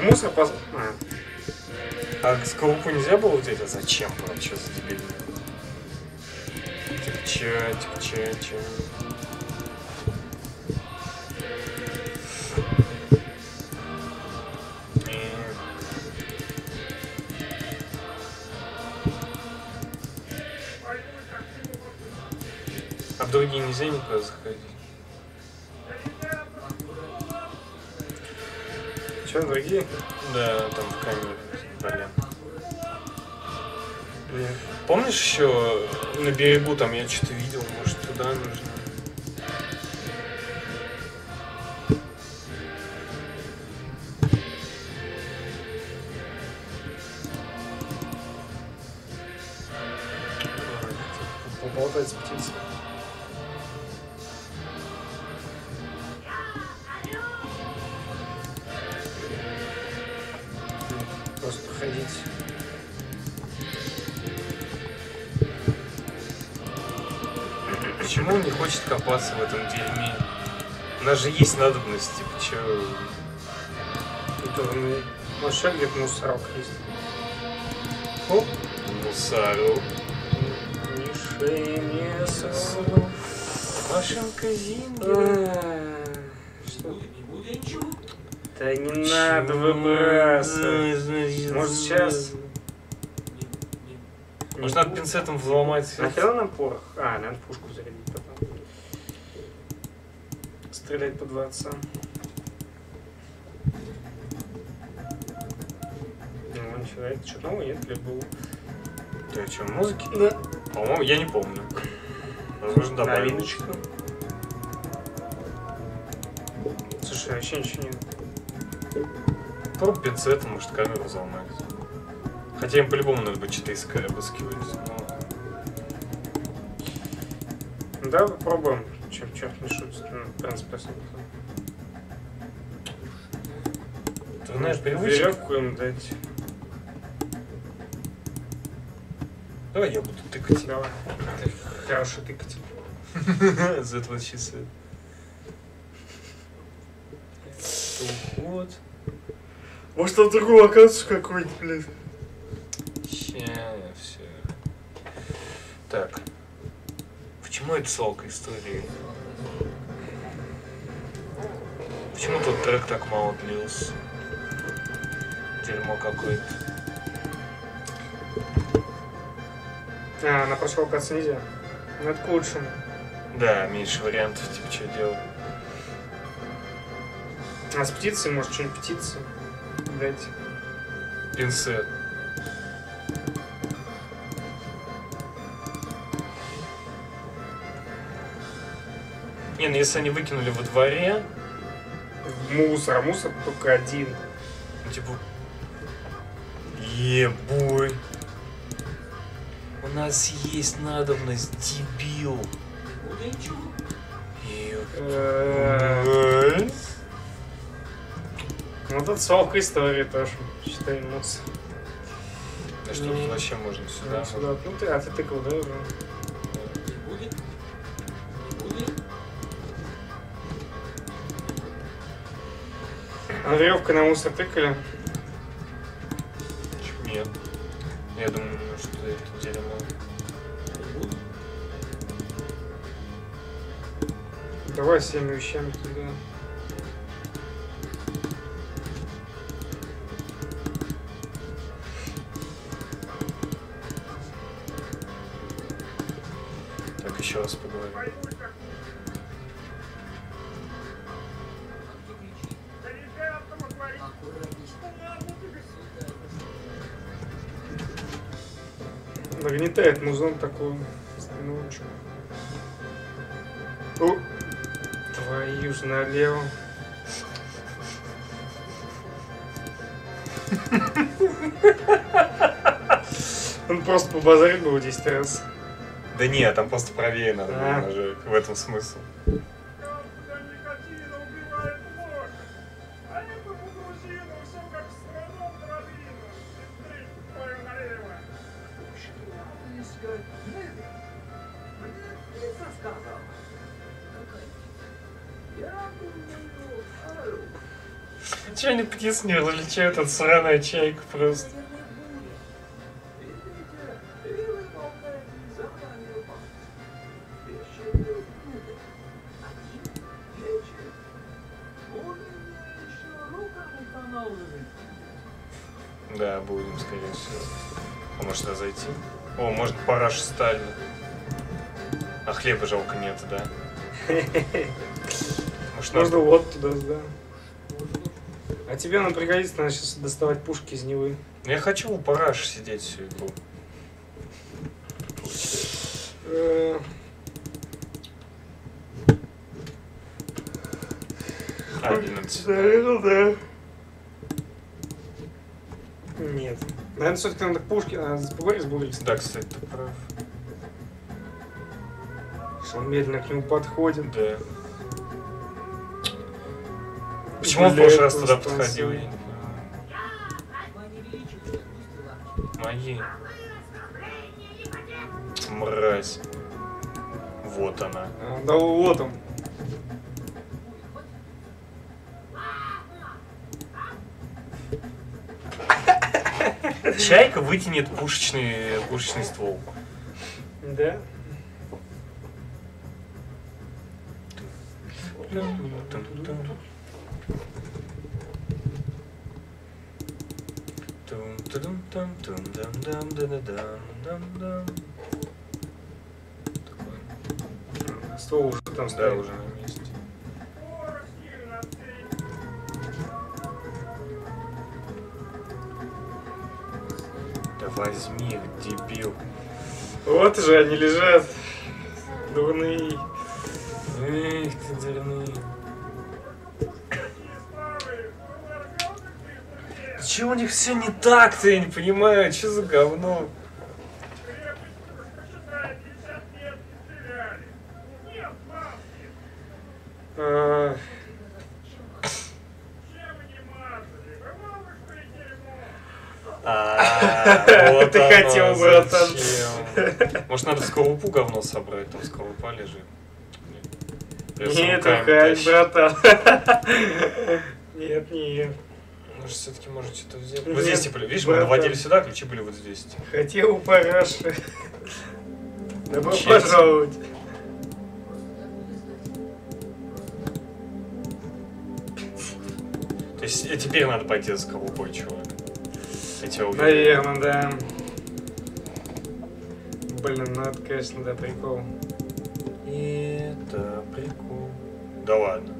A: Мусор пос... А,
B: скорлупу нельзя было взять? А зачем было? Что за дебильно? Типа че, типа че, че. А в другие нельзя никуда заходить?
A: Другие?
B: Да, там в камере. Блин. Помнишь еще на берегу там я что-то же есть надобность, типа, чё...
A: Тут он, может, еще где-то мусорок есть.
B: Оп, мусару.
A: Мишей сосу.
B: Машинка Зингера.
A: Что?
D: Не буду я ничего.
A: Да не надо выбрасывать. Может, сейчас?
B: Может, надо пинцетом взломать?
A: Нахера нам порох? А, надо пушку зарядить. Стрелять по два отца. Ну, это что новое? Нет, ли был?
B: Ты что, музыки?
A: Да.
B: По-моему, я не помню. Возможно, добавил.
A: Новиночка. Слушай, вообще ничего нет.
B: Попробуй пинцетом, может, камеру взломать. Хотя им по-любому надо быть что-то искать, обыскивать. но-
A: давай попробуем. Чем черт не шутит. Ну, в принципе, особо.
B: Ты знаешь, привычек.
A: Веревку им дать.
B: Давай я буду тыкать.
A: Давай. Хорошо тыкать.
B: За этого часа. Вот.
A: Может, там другую локацию какую-нибудь, блин.
B: Ща, все. Так. Почему это салка истории? Почему тот трек так мало длился? Дерьмо какое-то.
A: А, на прошлой локации нельзя. Ну, это к лучшему.
B: Да, меньше вариантов, типа, что делать.
A: А с птицей, может, что-нибудь птицы дать.
B: Пинцет. Не, ну если они выкинули во дворе,
A: мусор, а мусор только один.
B: ну типа... Ебой. У нас есть надобность, дебил.
A: Э, Вот это свалка истории тоже. Считай, мусор.
B: Да что тут вообще можно сюда?
A: Да, сюда. Ну ты, а ты тыкал, да, А веревкой на мусор тыкали?
B: Нет. Я думаю, что это дерьмо.
A: Давай всеми вещами туда.
B: Так, еще раз поговорим.
A: Нагнетает музон такой. Станочек. О! Твою ж налево. Он просто побазарит был 10 раз.
B: Да нет, там просто правее надо было
A: А.
B: нажать. В этом смысл.
C: Вечер. Он меня еще руками каналами.
B: Да, будем, скорее всего. А может сюда зайти? О, может параш Сталина. А хлеба жалко нет, да? Может,
A: Можно вот туда, да. А тебе нам пригодится, надо сейчас доставать пушки из Невы.
B: Я хочу у параша сидеть всю игру.
A: Э,
B: А, или надо сюда.
A: Наверное, да. Нет. Наверное, все-таки надо пушки. А, поговори с Будриксом.
B: Да, кстати, ты прав.
A: Он медленно к нему подходит.
B: Да. Почему в прошлый раз туда подходил? Я не понимаю. Мои. Мразь. Вот она.
A: Да вот он.
B: Чайка вытянет пушечный, пушечный ствол.
A: Да?
B: Тум, там, тум, дам, дам, да, да, дам, дам, дам. Такой.
A: Ствол уже там стоит.
B: уже на месте. Да возьми их, дебил.
A: Вот же они лежат. Дурные.
B: Эх ты дурный. Че у них все не так-то, я не понимаю, что за говно?
F: Крепость пушка считает 50 лет не стреляли. Нет, мамки.
A: А.
B: А, вот
A: Ты хотел, братан.
B: зачем. Может, надо в скорлупу говно собрать, там скорлупа лежит.
A: Нет,
B: тащить.
A: братан. Нет, нет.
B: Может, все-таки может что-то взять.
A: Нет,
B: Вот здесь, типа, видишь, мы наводили сюда, ключи были вот здесь.
A: Хотел у параши. Добро пожаловать.
B: То есть э, теперь надо пойти за скорлупой, чувак. Я тебя уверен.
A: Наверное, да. Блин, ну это, конечно, да, прикол.
B: Это прикол. Да ладно.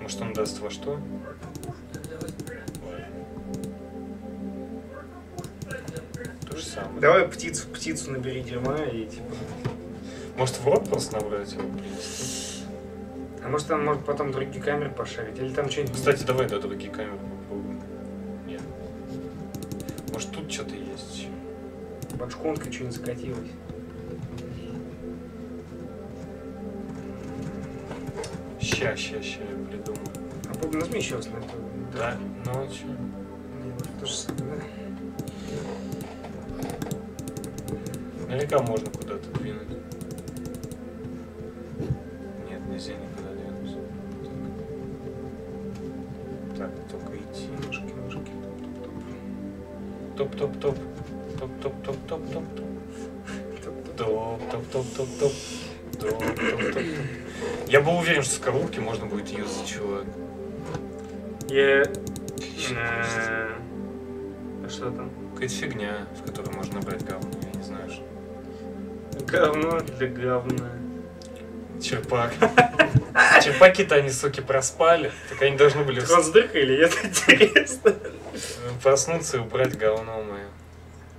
B: Может, он даст во что? Самое.
A: Давай птицу, птицу набери дерьма и типа.
B: Может, в рот просто набрать его принести?
A: А может там может потом другие камеры пошарить? Или там что-нибудь.
B: Кстати, давай, да, другие камеры попробуем. Нет. Может, тут что-то есть
A: шконкой что-нибудь закатилось.
B: Ща, ща, ща, я придумаю.
A: А нажми еще раз на это.
B: Да? Ну, а чё?
A: Нет, То же самое, да?
B: Наверняка можно куда-то двинуть. Нет, нельзя никуда двинуть. Так, только идти.
A: Ножки, ножки.
B: Топ-топ-топ. Топ-топ-топ-топ-топ-топ. Топ-топ-топ-топ-топ. Топ-топ-топ-топ. Я был уверен, что с коробки можно будет юзать, чувак.
A: Я... Э, А что там?
B: Какая-то фигня, в которой можно брать говно,
A: Говно для говна.
B: Черпак. Черпаки-то они, суки, проспали. Так они должны были
A: Он сдыхали, это интересно.
B: проснуться и убрать говно мое.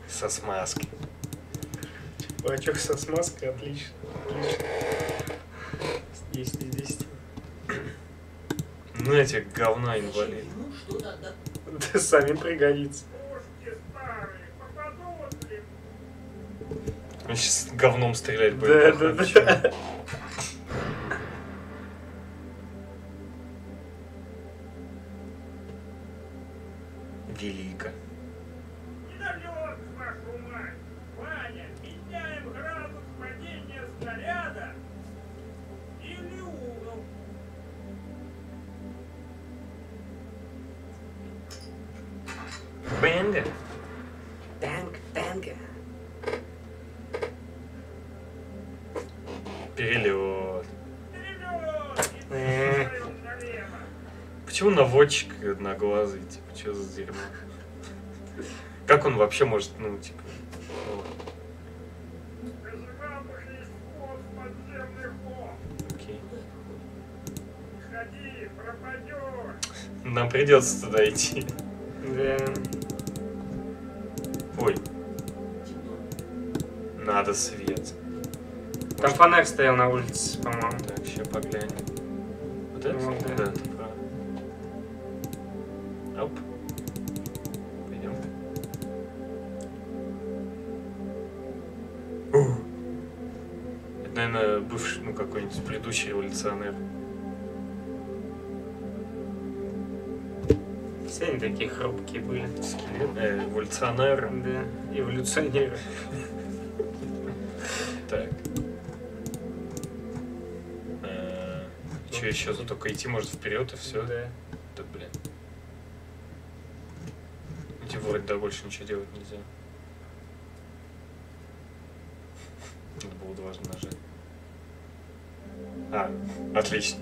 B: Со смазки.
A: Бачок со смазкой, отлично. Отлично. 10 из 10.
B: Ну, эти говна инвалид.
D: Ну?
A: Да сами пригодится.
B: Он сейчас говном стрелять будет.
A: Да, да, да.
B: Почему наводчик одноглазый? Типа, что за дерьмо? Как он вообще может, ну, типа... ну, окей. Нам придется туда идти.
A: Да.
B: Ой. Надо свет.
A: Там фонарь стоял на улице, по-моему.
B: Так, сейчас поглянем. Вот это?
A: Вот, да.
B: да, какой-нибудь предыдущий революционер.
A: Все они такие хрупкие были.
B: Скелет, э, эволюционер.
A: Да, эволюционеры.
B: Так. Что еще? За только идти может вперед и все.
A: Да.
B: Да блин. Эти вроде да больше ничего делать нельзя. Надо было дважды нажать. А, отлично.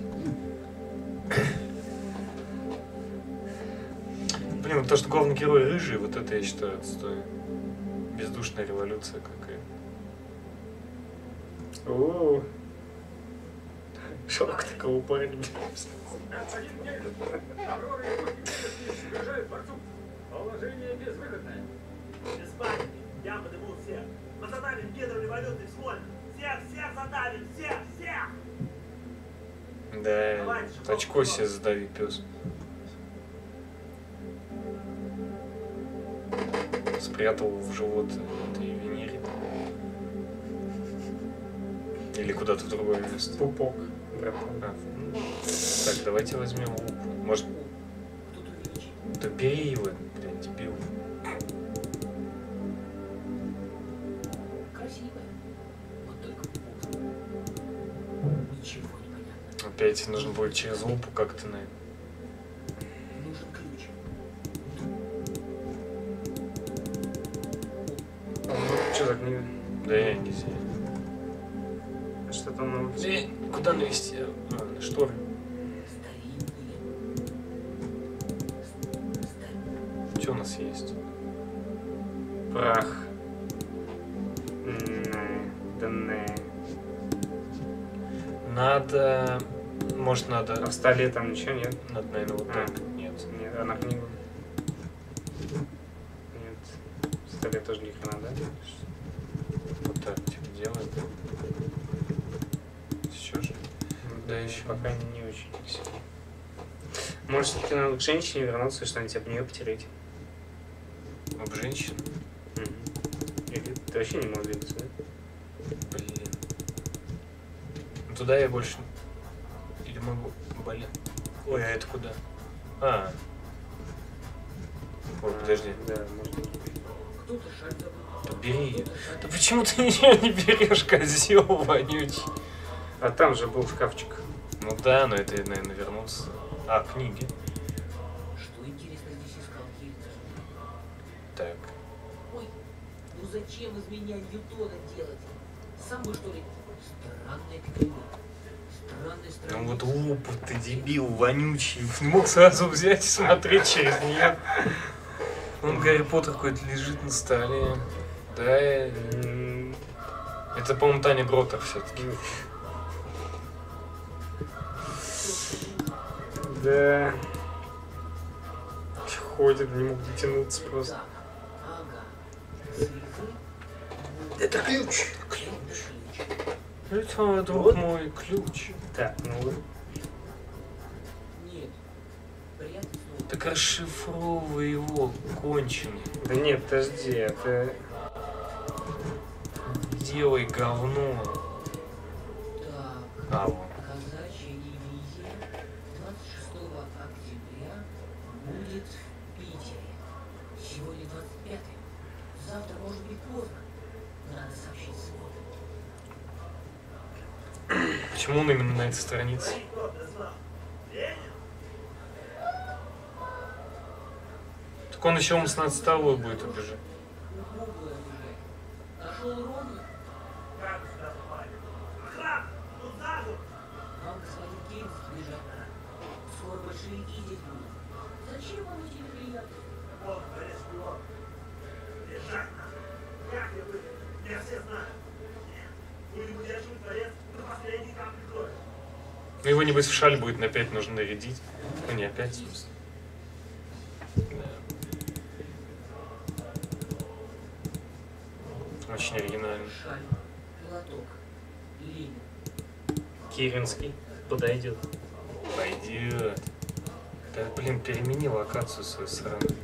B: Блин, то, что главный герой рыжий, вот это я считаю отстой. Бездушная революция какая.
A: О, Жалко такого парня.
F: Положение безвыходное.
C: Без паники. Я подниму всех. Мы задавим революции в Смольном. Всех, всех задавим.
B: Да, очко себе задави, пес. Спрятал в живот этой Венере. Или куда-то в другое место.
A: Пупок, братан.
B: А, ну, Так, давайте возьмем лук. Может,
D: Кто-то увеличит.
B: да бери его, Опять нужно будет через лупу как-то
A: столе там ничего нет?
B: Надо, наверное, вот
A: А.
B: так. Нет.
A: Нет, а на книгу? Нет. В столе тоже ни хрена, да?
B: Вот так типа делаем. Все же. Да, еще.
A: Пока не очень сильно. Может, все-таки надо к женщине вернуться и что-нибудь об нее потереть?
B: Об женщин?
A: Мгм. Или ты вообще не можешь двигаться, да?
B: Блин. Ну, Туда я больше... почему ты ничего не берешь, козел вонючий?
A: А там же был шкафчик.
B: Ну да, но это, наверное, вернуться. А, книги.
D: Что интересно здесь искал Хильдер?
B: Так.
D: Ой, ну зачем из меня Ньютона делать? Сам бы что ли? Странная. Странная
B: Ну вот лупу ты дебил, вонючий. Не мог сразу взять и смотреть через нее. Он Гарри Поттер какой-то лежит на столе. Да, это, по-моему, Таня Гротер все-таки.
A: Да. Ходит, не мог дотянуться просто.
H: Это ключ.
D: Ключ.
B: Это, друг мой, ключ.
A: Так, ну.
B: Так расшифровывай его, конченый.
A: Да нет, подожди, это.
B: Делай говно.
D: Так.
B: А, вот.
D: Казачья дивизия 26 октября будет в Питере. Сегодня 25 Завтра может быть поздно. Надо сообщить свод.
B: Почему он именно на этой странице? Так он еще ум с надставой будет убежать.
D: Нашел Рону.
C: Как сюда попали? Охрана! Тут сразу!
D: Вам господин Кейн сбежал. Скоро большевики здесь будут. Зачем вам эти неприятности?
C: Вот, дворец шпион. Бежать надо. Как я вы? Я все знаю. Нет. Будем удерживать дворец до последней капли крови.
B: Ну его, небось, в шаль будет опять нужно нарядить. Ну не опять, в смысле. Да. Очень оригинально.
D: Шаль, платок, Ленин.
A: Киринский подойдет.
B: Пойдет. Да, блин, перемени локацию свою сраную.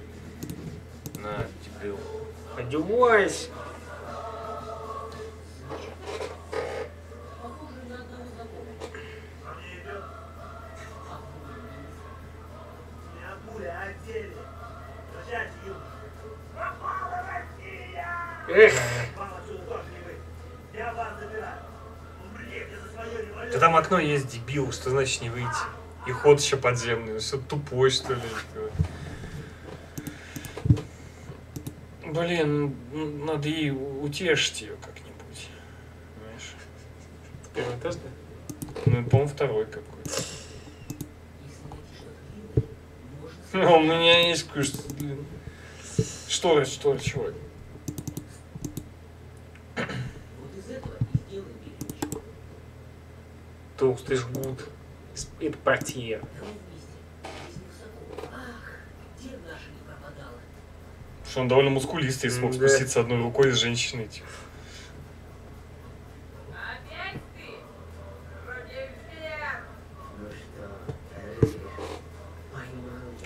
B: На, дебил.
A: Одевайся!
B: Дебил, что значит не выйти? И ход еще подземный, все тупой, что ли. Блин, ну, надо и утешить ее как-нибудь. Понимаешь?
A: Первый этаж, да?
B: Ну, по-моему, второй какой-то.
D: Можно
B: У меня есть кое-что, блин. Шторы, шторы, чувак.
D: Вот из этого и сделаем перемычку.
A: Толстый жгут. Это портьер.
D: Давай вместе. Из высоко. Ах, где наша не пропадала?
B: Потому что он довольно мускулистый и смог
A: да.
B: спуститься одной рукой с женщиной. типа.
C: Ну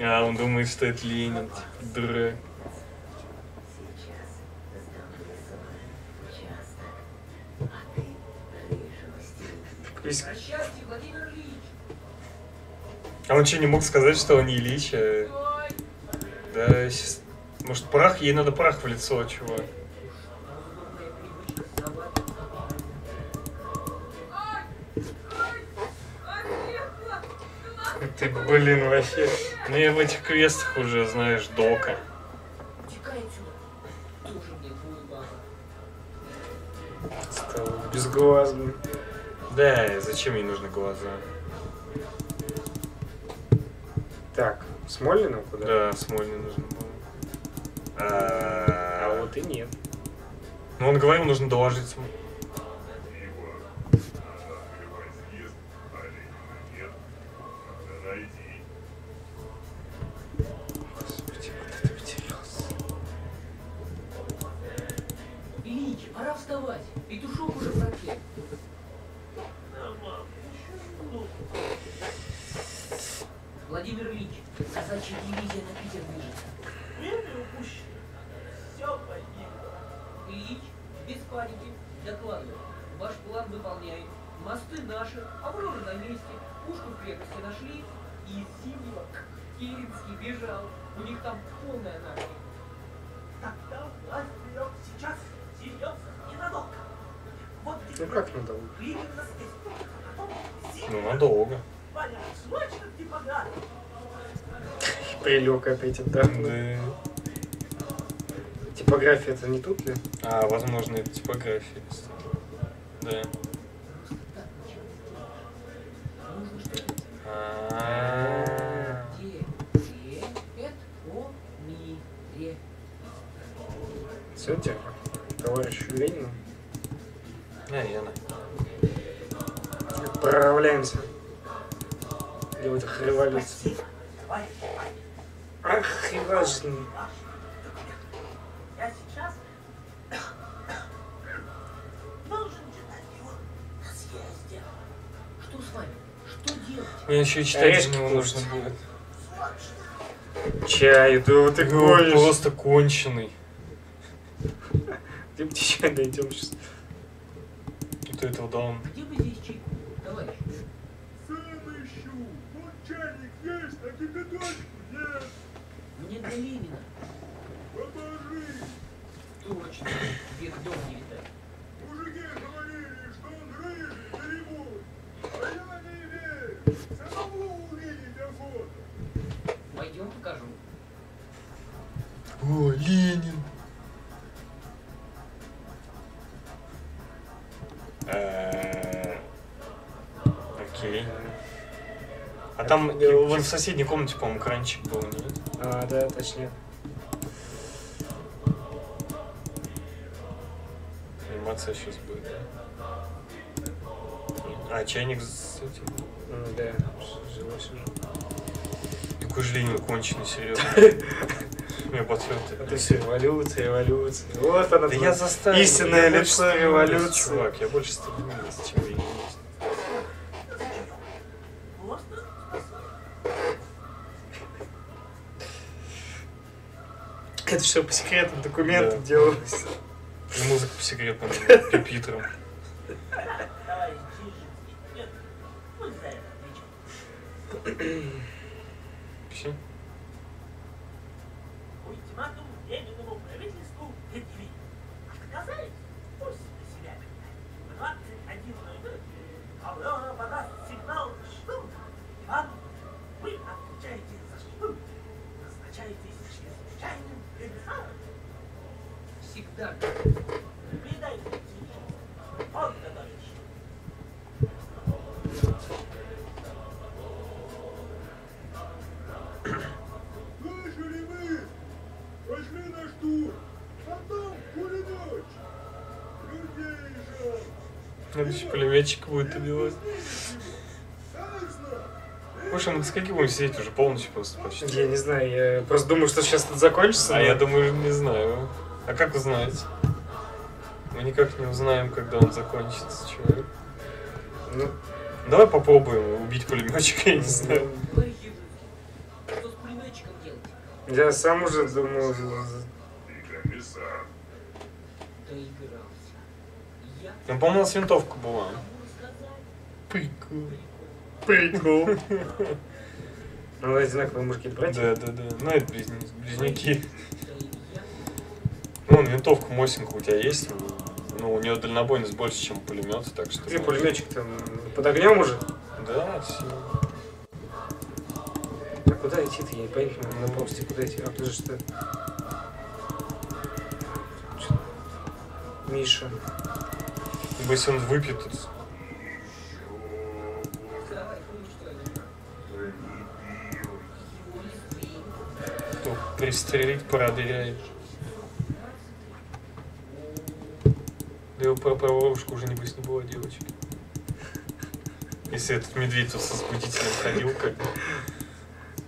B: А, он думает, что это Ленин. Типа, дурак.
C: А
B: он что, не мог сказать, что он не Ильич, а... Да, щас- Может, прах? Ей надо прах в лицо, чувак.
A: Ты, блин, вообще.
B: Ну, я в этих квестах уже, знаешь, дока.
A: Стал безглазным.
B: Да, зачем ей нужны глаза?
A: Так, Смольниным куда?
B: Да, Смольный нужен был.
A: А
B: А,
A: вот и нет.
B: Ну, он говорил, нужно доложить См-
A: Прилег опять отдохнуть.
B: Да.
A: Типография это не тут ли?
B: А, возможно, это типография. Да. Еще и читать
A: Орешки
B: из него нужно будет.
A: Чай, да вот ты
B: Ну,
A: гонишь.
B: просто конченый.
A: Ты чай найдем сейчас.
B: Кто этого дал?
D: Где бы здесь чайку, товарищ?
E: Сам ищу. Вот чайник есть, а кипяточку нет.
D: Мне для Ленина.
E: Поможи.
D: Точно. Век дом не видать.
E: Мужики говорили, что он рыжий, перебор. А я не верю. Самому увидеть охота.
D: Пойдем покажу.
B: О, Ленин. Э, Окей. А там в соседней комнате, по-моему, кранчик был, нет?
A: А, да, точнее.
B: Анимация сейчас будет. А, чайник с этим.
A: М, Да, живой сижу.
B: Какой же Ленин конченый, серьезно. Меня потвёрдит.
A: Это все революция, революция. Вот она.
B: Да
A: твоя
B: я заставил.
A: Истинное
B: я
A: лицо революции.
B: Чувак, я больше стремлюсь, чем ленинист.
C: Просто
A: Это все по секретным документам
B: Да.
A: делалось.
B: И музыка по секретным пипитрам.
C: товарищ
B: пулеметчик будет убивать. В общем, с каким будем сидеть уже полночь просто почти.
A: Я не знаю, я просто думаю, что сейчас это закончится.
B: А
A: но-
B: я думаю, не знаю. А как узнать? Мы никак не узнаем, когда он закончится, человек.
A: Ну,
B: Давай попробуем убить пулеметчика, я не знаю.
D: Делать?
A: я сам уже думал...
D: Доигрался. Я
B: Ну, по-моему, у нас винтовка была. Прикол.
A: Прикол. Ну, одинаковые мужики братья.
B: Да, да, да. Ну, это близня- близнюки.
D: Да и я
B: Ну, вон винтовка Мосинка у тебя есть. Ну, у нее дальнобойность больше, чем пулемет, так что...
A: Где пулеметчик там? Под огнем уже?
B: Да, все.
A: А куда идти-то? Я не понимаю, на просто куда идти? А, подожди, что? Миша.
B: Ибо если он выпьет,
D: быстрее.
B: то пристрелить проверяешь. Да его про проворушку уже небось не было девочки. Если этот медведь со возбудителем ходил, как.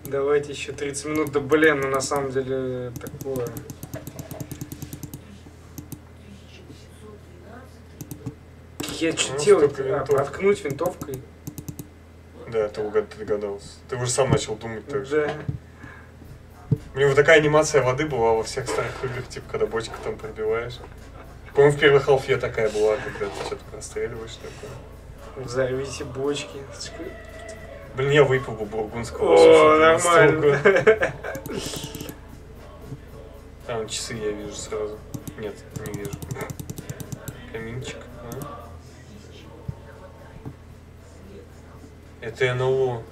A: Давайте еще 30 минут. Да блин, ну на самом деле такое. Я что
B: Ну,
A: делать? А, проткнуть винтовкой?
B: Да, ты, догадался. Ты уже сам начал думать так же.
A: Да.
B: У него такая анимация воды была во всех старых играх, типа, когда бочку там пробиваешь. По-моему, в первой халфе такая была, когда ты что-то простреливаешь такое.
A: Взорвите бочки.
B: Блин, я выпил бы бургундского.
A: О, нормально.
B: Там часы я вижу сразу. Нет, не вижу. Это НЛО.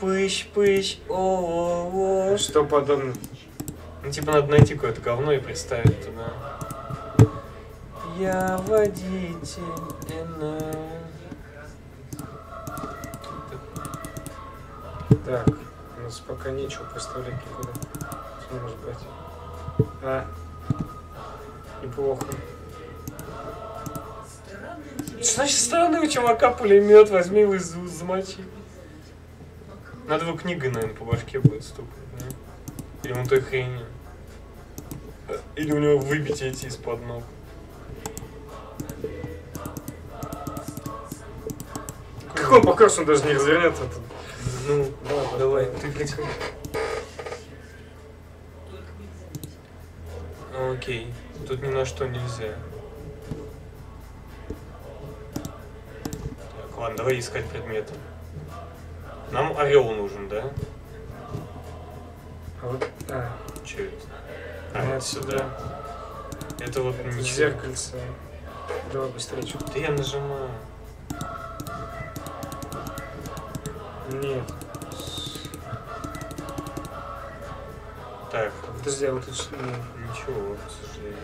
B: Пыщ, пыщ, о, о,
A: Что подобно?
B: Ну, типа, надо найти какое-то говно и представить туда. Я водитель НЛО.
A: Так, у нас пока нечего представлять никуда. Что может быть? А, неплохо.
B: Что значит странный у чувака пулемет? Возьми его и за- замочи. Надо его книгой, наверное, по башке будет стукнуть, да? Или вон той хренью. Э, Или у него выбить эти из-под ног.
A: Как он он даже не развернется? тут?
B: Ну,
A: Давай,
B: давай, ты. Ну, Окей, тут ни на что нельзя. Ладно, давай искать предметы. Нам орел нужен, да?
A: А вот, а,
B: Че это?
A: А,
B: А,
A: вот
B: вот сюда. Это вот
A: это
B: ничего.
A: зеркальце. Давай быстрее. чё.
B: Да я нажимаю.
A: Нет.
B: Так,
A: Подожди, а вот тут что?
B: ничего, к сожалению.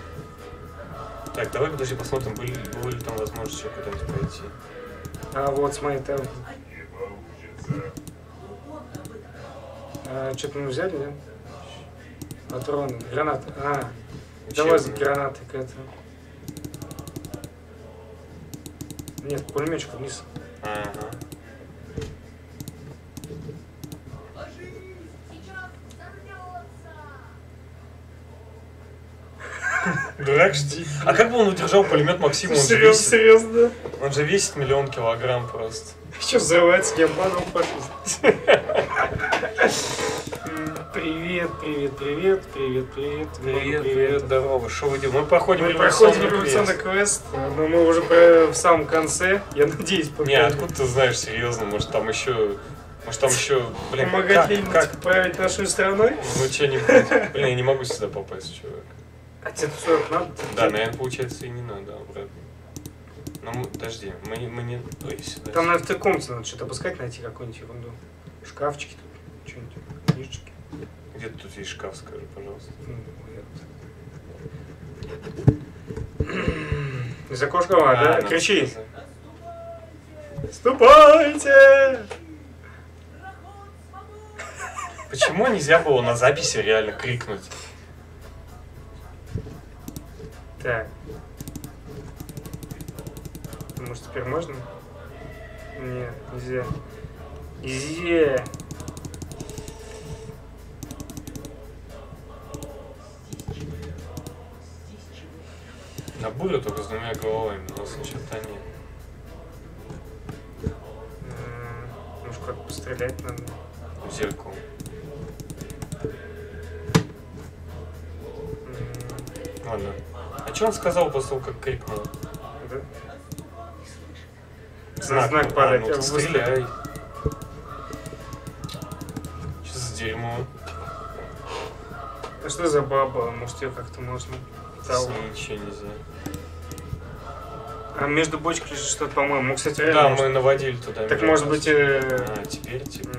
B: Так, давай подожди посмотрим, были, была ли там возможность еще куда-нибудь пойти.
A: А вот смотри, там. А, что-то мы взяли, нет? Патроны, гранаты. А, давай за
B: Учебные.
A: гранатой к этому. Нет, пулеметчик вниз.
B: Ага.
G: Ложись, сейчас взорвется.
B: Дурак, жди. А как бы он удержал пулемет Максима? Он же
A: Серьезно,
B: весит,
A: серьезно.
B: он же весит миллион килограмм просто.
A: Еще взрывается, я обманул фашист. Привет, привет, привет, привет, привет.
B: Привет,
A: привет.
B: здорово. Что вы делаете? Мы проходим
A: Мы проходим
B: революционный квест.
A: но мы уже в самом конце. Я надеюсь, пока.
B: Не, откуда ты знаешь, серьезно? Может там еще... Может там еще... Блин,
A: Помогать
B: как, как?
A: править нашей страной?
B: Ну что-нибудь. Блин, я не могу сюда попасть, чувак.
A: А тебе 40 надо?
B: Да, наверное, получается и не надо обратно. Но мы, подожди, мы, мы не... Ой, сюда.
A: Там, наверное, в той комнате надо что-то обыскать, найти какую-нибудь ерунду. Шкафчики тут, что-нибудь, книжечки.
B: Где тут есть шкаф, скажи, пожалуйста.
A: Ну, я- Из окошка, а, да?
B: надо
A: Кричи.
B: сказать.
A: Ступайте!
B: Почему нельзя было на записи реально крикнуть?
A: Так. Может теперь можно? Нет, нельзя. Нельзя.
B: На бурю только с двумя головами, нет.
A: М, Может как пострелять надо?
B: В зеркало. Ладно. А что он сказал после того, как крикнул?
A: да?
B: Знак,
A: знак падать,
B: ну стреляй. Что за дерьмо?
A: А что за баба? Может ее как-то можно?
B: С ничего нельзя.
A: А между лежит что-то, по-моему. Мы, кстати, реально
B: Да, мы наводили туда.
A: Так может быть... э,
B: А, теперь типа.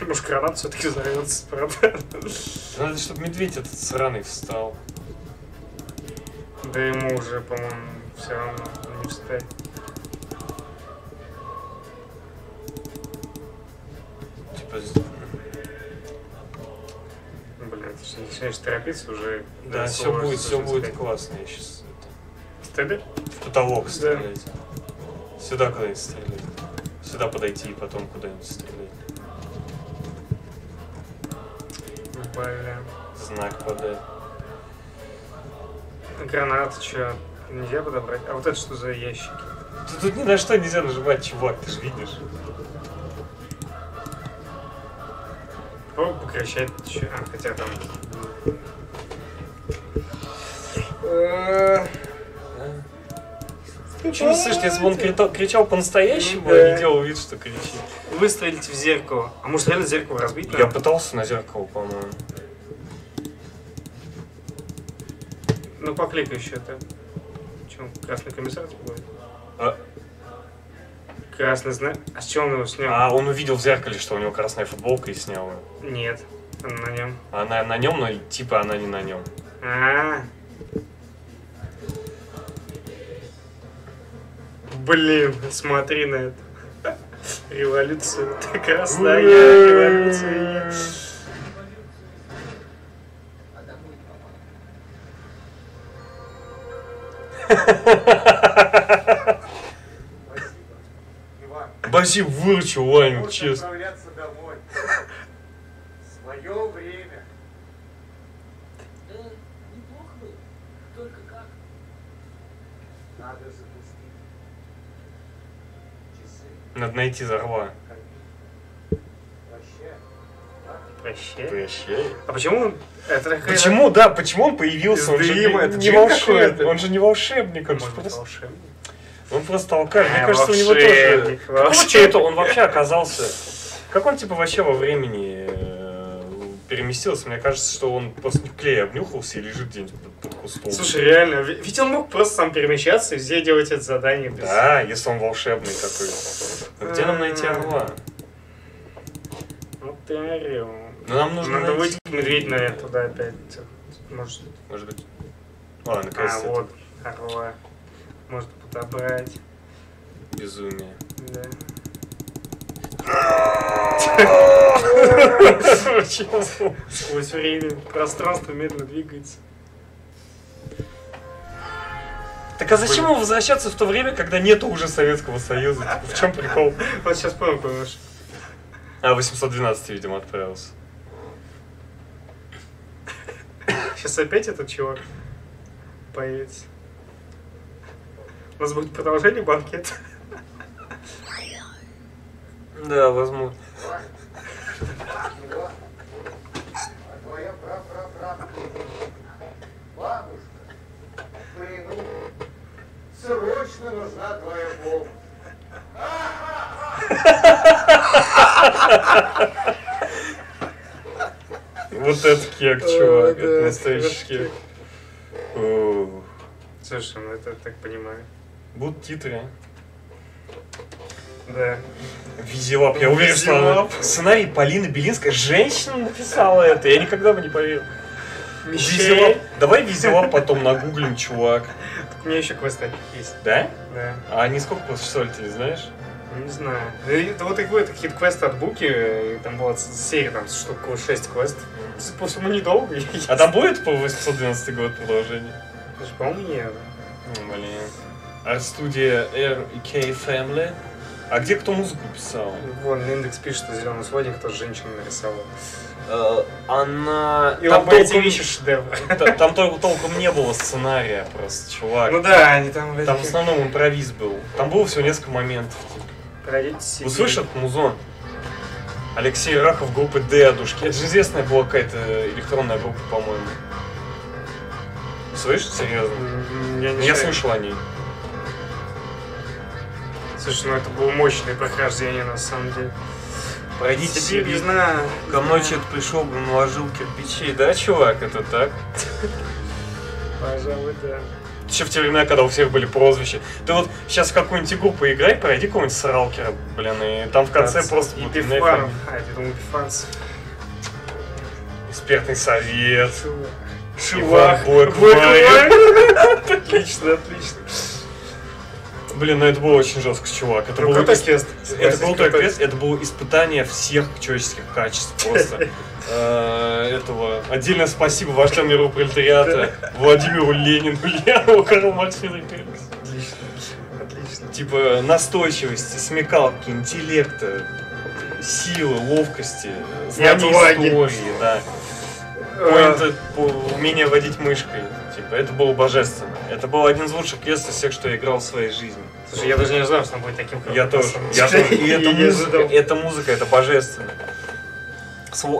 A: Может гранат все-таки взорвется?
B: Надо, чтобы медведь этот сраный встал.
A: Да ему уже, по-моему, все равно не встать.
B: Типа,
A: Блин, ты начинаешь торопиться уже.
B: да, все будет, все будет классно. Я сейчас
A: Стыды?
B: в потолок стрелять. Сюда куда-нибудь стрелять. Сюда подойти и потом куда-нибудь стрелять.
A: Блин.
B: Знак подать.
A: Гранаты, что, нельзя подобрать? А вот это что за ящики?
B: Тут, тут ни на что нельзя нажимать, чувак, ты же видишь.
A: Попробуй покращать еще. А, хотя там...
B: Почему, слышишь, если бы он кричал, кричал по-настоящему,
A: Да.
B: а не делал вид, что кричит.
A: Выстрелить в зеркало. А может реально зеркало разбить?
B: Я пытался на зеркало, по-моему.
A: Ну покликай еще это. Че, красный комиссар будет?
B: А,
A: Красный знак. А с чего он его снял?
B: а он увидел в зеркале, что у него красная футболка и снял ее.
A: Нет, он на нем.
B: Она на нем, но типа она не на нем.
A: А. Блин, смотри на это. Революция. Ты красная революция.
D: А
B: Спасибо, выручил Ваню, честно.
E: отправляться домой. Свое время.
D: Да, неплохо бы. Только как?
E: Надо запустить часы.
B: Надо найти Зарва.
E: Прощай.
A: Прощай. А почему он... Это.
B: Почему, да, почему он появился? Он же не,
A: это
B: не волшебник. Он же не волшебник, он же
A: Может быть,
B: просто,
A: волшебник?
B: он просто алкаш. Мне
A: А,
B: кажется, у него тоже...
A: волшебник,
B: Какого
A: волшебник.
B: черта он вообще оказался? Как он типа вообще во времени э, переместился? Мне кажется, что он после клея обнюхался и лежит где-нибудь под, под кустом.
A: Слушай, реально, ведь он мог просто сам перемещаться и везде делать это задание без...
B: Да, если он волшебный такой. Но где нам найти орла?
A: Вот ты орел.
B: Ну нам нужно
A: Надо
B: найти...
A: выйти медведь, наверное, туда опять. Может...
B: Может быть... Ладно,
A: А,
B: наконец-то.
A: вот, орла. Может подобрать.
B: Безумие.
A: Да. Сквозь время, пространство медленно двигается.
B: Так а зачем ему возвращаться в то время, когда нету уже Советского Союза? Типа, в чем прикол?
A: Вот сейчас понял, понимаешь.
B: А, 812, видимо, отправился.
A: Сейчас опять этот чувак появится. У нас будет продолжение банкета.
B: Да, возможно.
E: Иван, а твоя пра-пра-пра бабушка в плену. Срочно нужна твоя помощь.
B: Вот это кек, чувак. Это настоящий кек.
A: Слушай, ну это так понимаю.
B: Будут титры.
A: Да.
B: Визилап, я уверен, что. Сценарий Полины Белинская, женщина написала это. Я никогда бы не поверил. Визилап. Давай Визилап потом нагуглим, чувак.
A: У меня еще квест таких есть.
B: Да?
A: Да.
B: А они сколько часов ты не знаешь?
A: Не знаю. Ну, Это вот такой какие-то квесты от Буки, там была серия, там, штук 6 квестов. По всему недолго.
B: А там будет по 812 год продолжение?
A: По-моему, нет.
B: Ну, Блин. Арт-студия R и K Family. А где кто музыку писал?
A: Вон, индекс пишет, что зеленый сводик тоже женщина нарисовала.
B: Э, Она...
A: И
B: там толком-
A: шедевры.
B: Та- Там тол- толком не было сценария просто, чувак.
A: Ну да, они там...
B: Там в основном импровиз был. Там было всего несколько моментов. типа. Услышь этот музон? Алексей Рахов группы Дедушки. Это же известная была какая-то электронная группа, по-моему. Слышишь, серьезно?
A: Я, не
B: Я слышал о ней.
A: Слушай, ну это было мощное прохождение на самом деле.
B: Пройдите
A: Теперь не
B: себе.
A: знаю.
B: Ко мной что-то пришел, бы наложил кирпичей, да, чувак? Это так?
A: Пожалуй, да.
B: Еще в те времена, когда у всех были прозвища. Ты вот сейчас в какую-нибудь игру поиграй, пройди какого-нибудь Сралкера, блин, и там в конце просто будет именная
A: Епифанов.
B: фамилия.
A: А, я думал, Епифанцев.
B: Экспертный совет.
A: Шивах.
B: Бок-
A: Отлично, отлично.
B: Блин, ну это было очень жестко, чувак. Это был
A: квест.
B: Это был квест, это было испытание всех человеческих качеств просто. Э, Этого. Отдельное спасибо вождям миру пролетариата, Владимиру Ленину, Ульянову, Карлу Мартину
A: Отлично. Отлично.
B: Типа настойчивости, смекалки, интеллекта, силы, ловкости, знания
A: отваги.
B: истории, да.
A: Э,
B: Поинты, умение водить мышкой. Типа, это было божественно. Это был один из лучших квестов всех, что я играл в своей жизни.
A: Слушай, я даже не знал, что он будет таким
B: Я тоже. Я тоже. И
A: не
B: музыка,
A: ожидал.
B: это музыка, это божественно.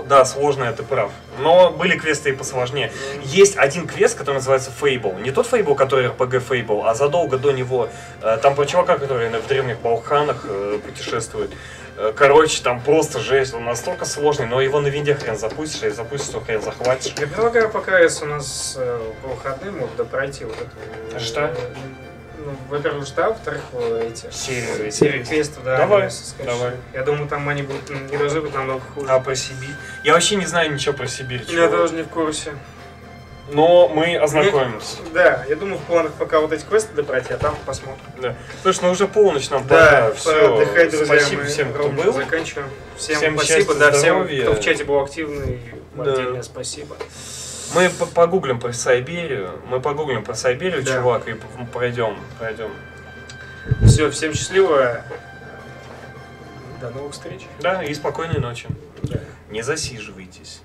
B: Да, сложно, ты прав. Но были квесты и посложнее. Есть один квест, который называется Fable. Не тот Fable, который RPG Fable, а задолго до него. Э, Там про чувака, который в древних Балханах э, путешествует. Э, Короче, там просто жесть. Он настолько сложный, но его на винде хрен запустишь, а если запустишь, то хрен захватишь.
A: Я предлагаю, пока если у нас по выходным, да пройти вот эту...
B: Что?
A: Ну, во-первых, а во-вторых, эти...
B: Серию.
A: Серии квестов, да.
B: Давай, давай.
A: Я думаю, там они будут, не должны быть намного хуже.
B: А про Сибирь? Я вообще не знаю ничего про Сибирь.
A: Я
B: чувак.
A: тоже не в курсе.
B: Но мы ознакомимся.
A: Да, я думаю, в планах пока вот эти квесты допройти, а там посмотрим.
B: Да. Слушай, ну уже полночь нам
A: Да,
B: пора. Все.
A: отдыхай, друзья.
B: Спасибо
A: мы
B: всем, кто был.
A: Заканчиваем. Всем,
B: Всем
A: спасибо,
B: счастья,
A: да, всем,
B: здоровья.
A: кто в чате был активный,
B: Да.
A: отдельное спасибо.
B: Мы по- погуглим про Сайберию. Мы погуглим про Сайберию,
A: Да.
B: чувак, и пройдем. Пройдем.
A: Все, всем счастливо. До новых встреч.
B: Да, и спокойной ночи.
A: Да.
B: Не засиживайтесь.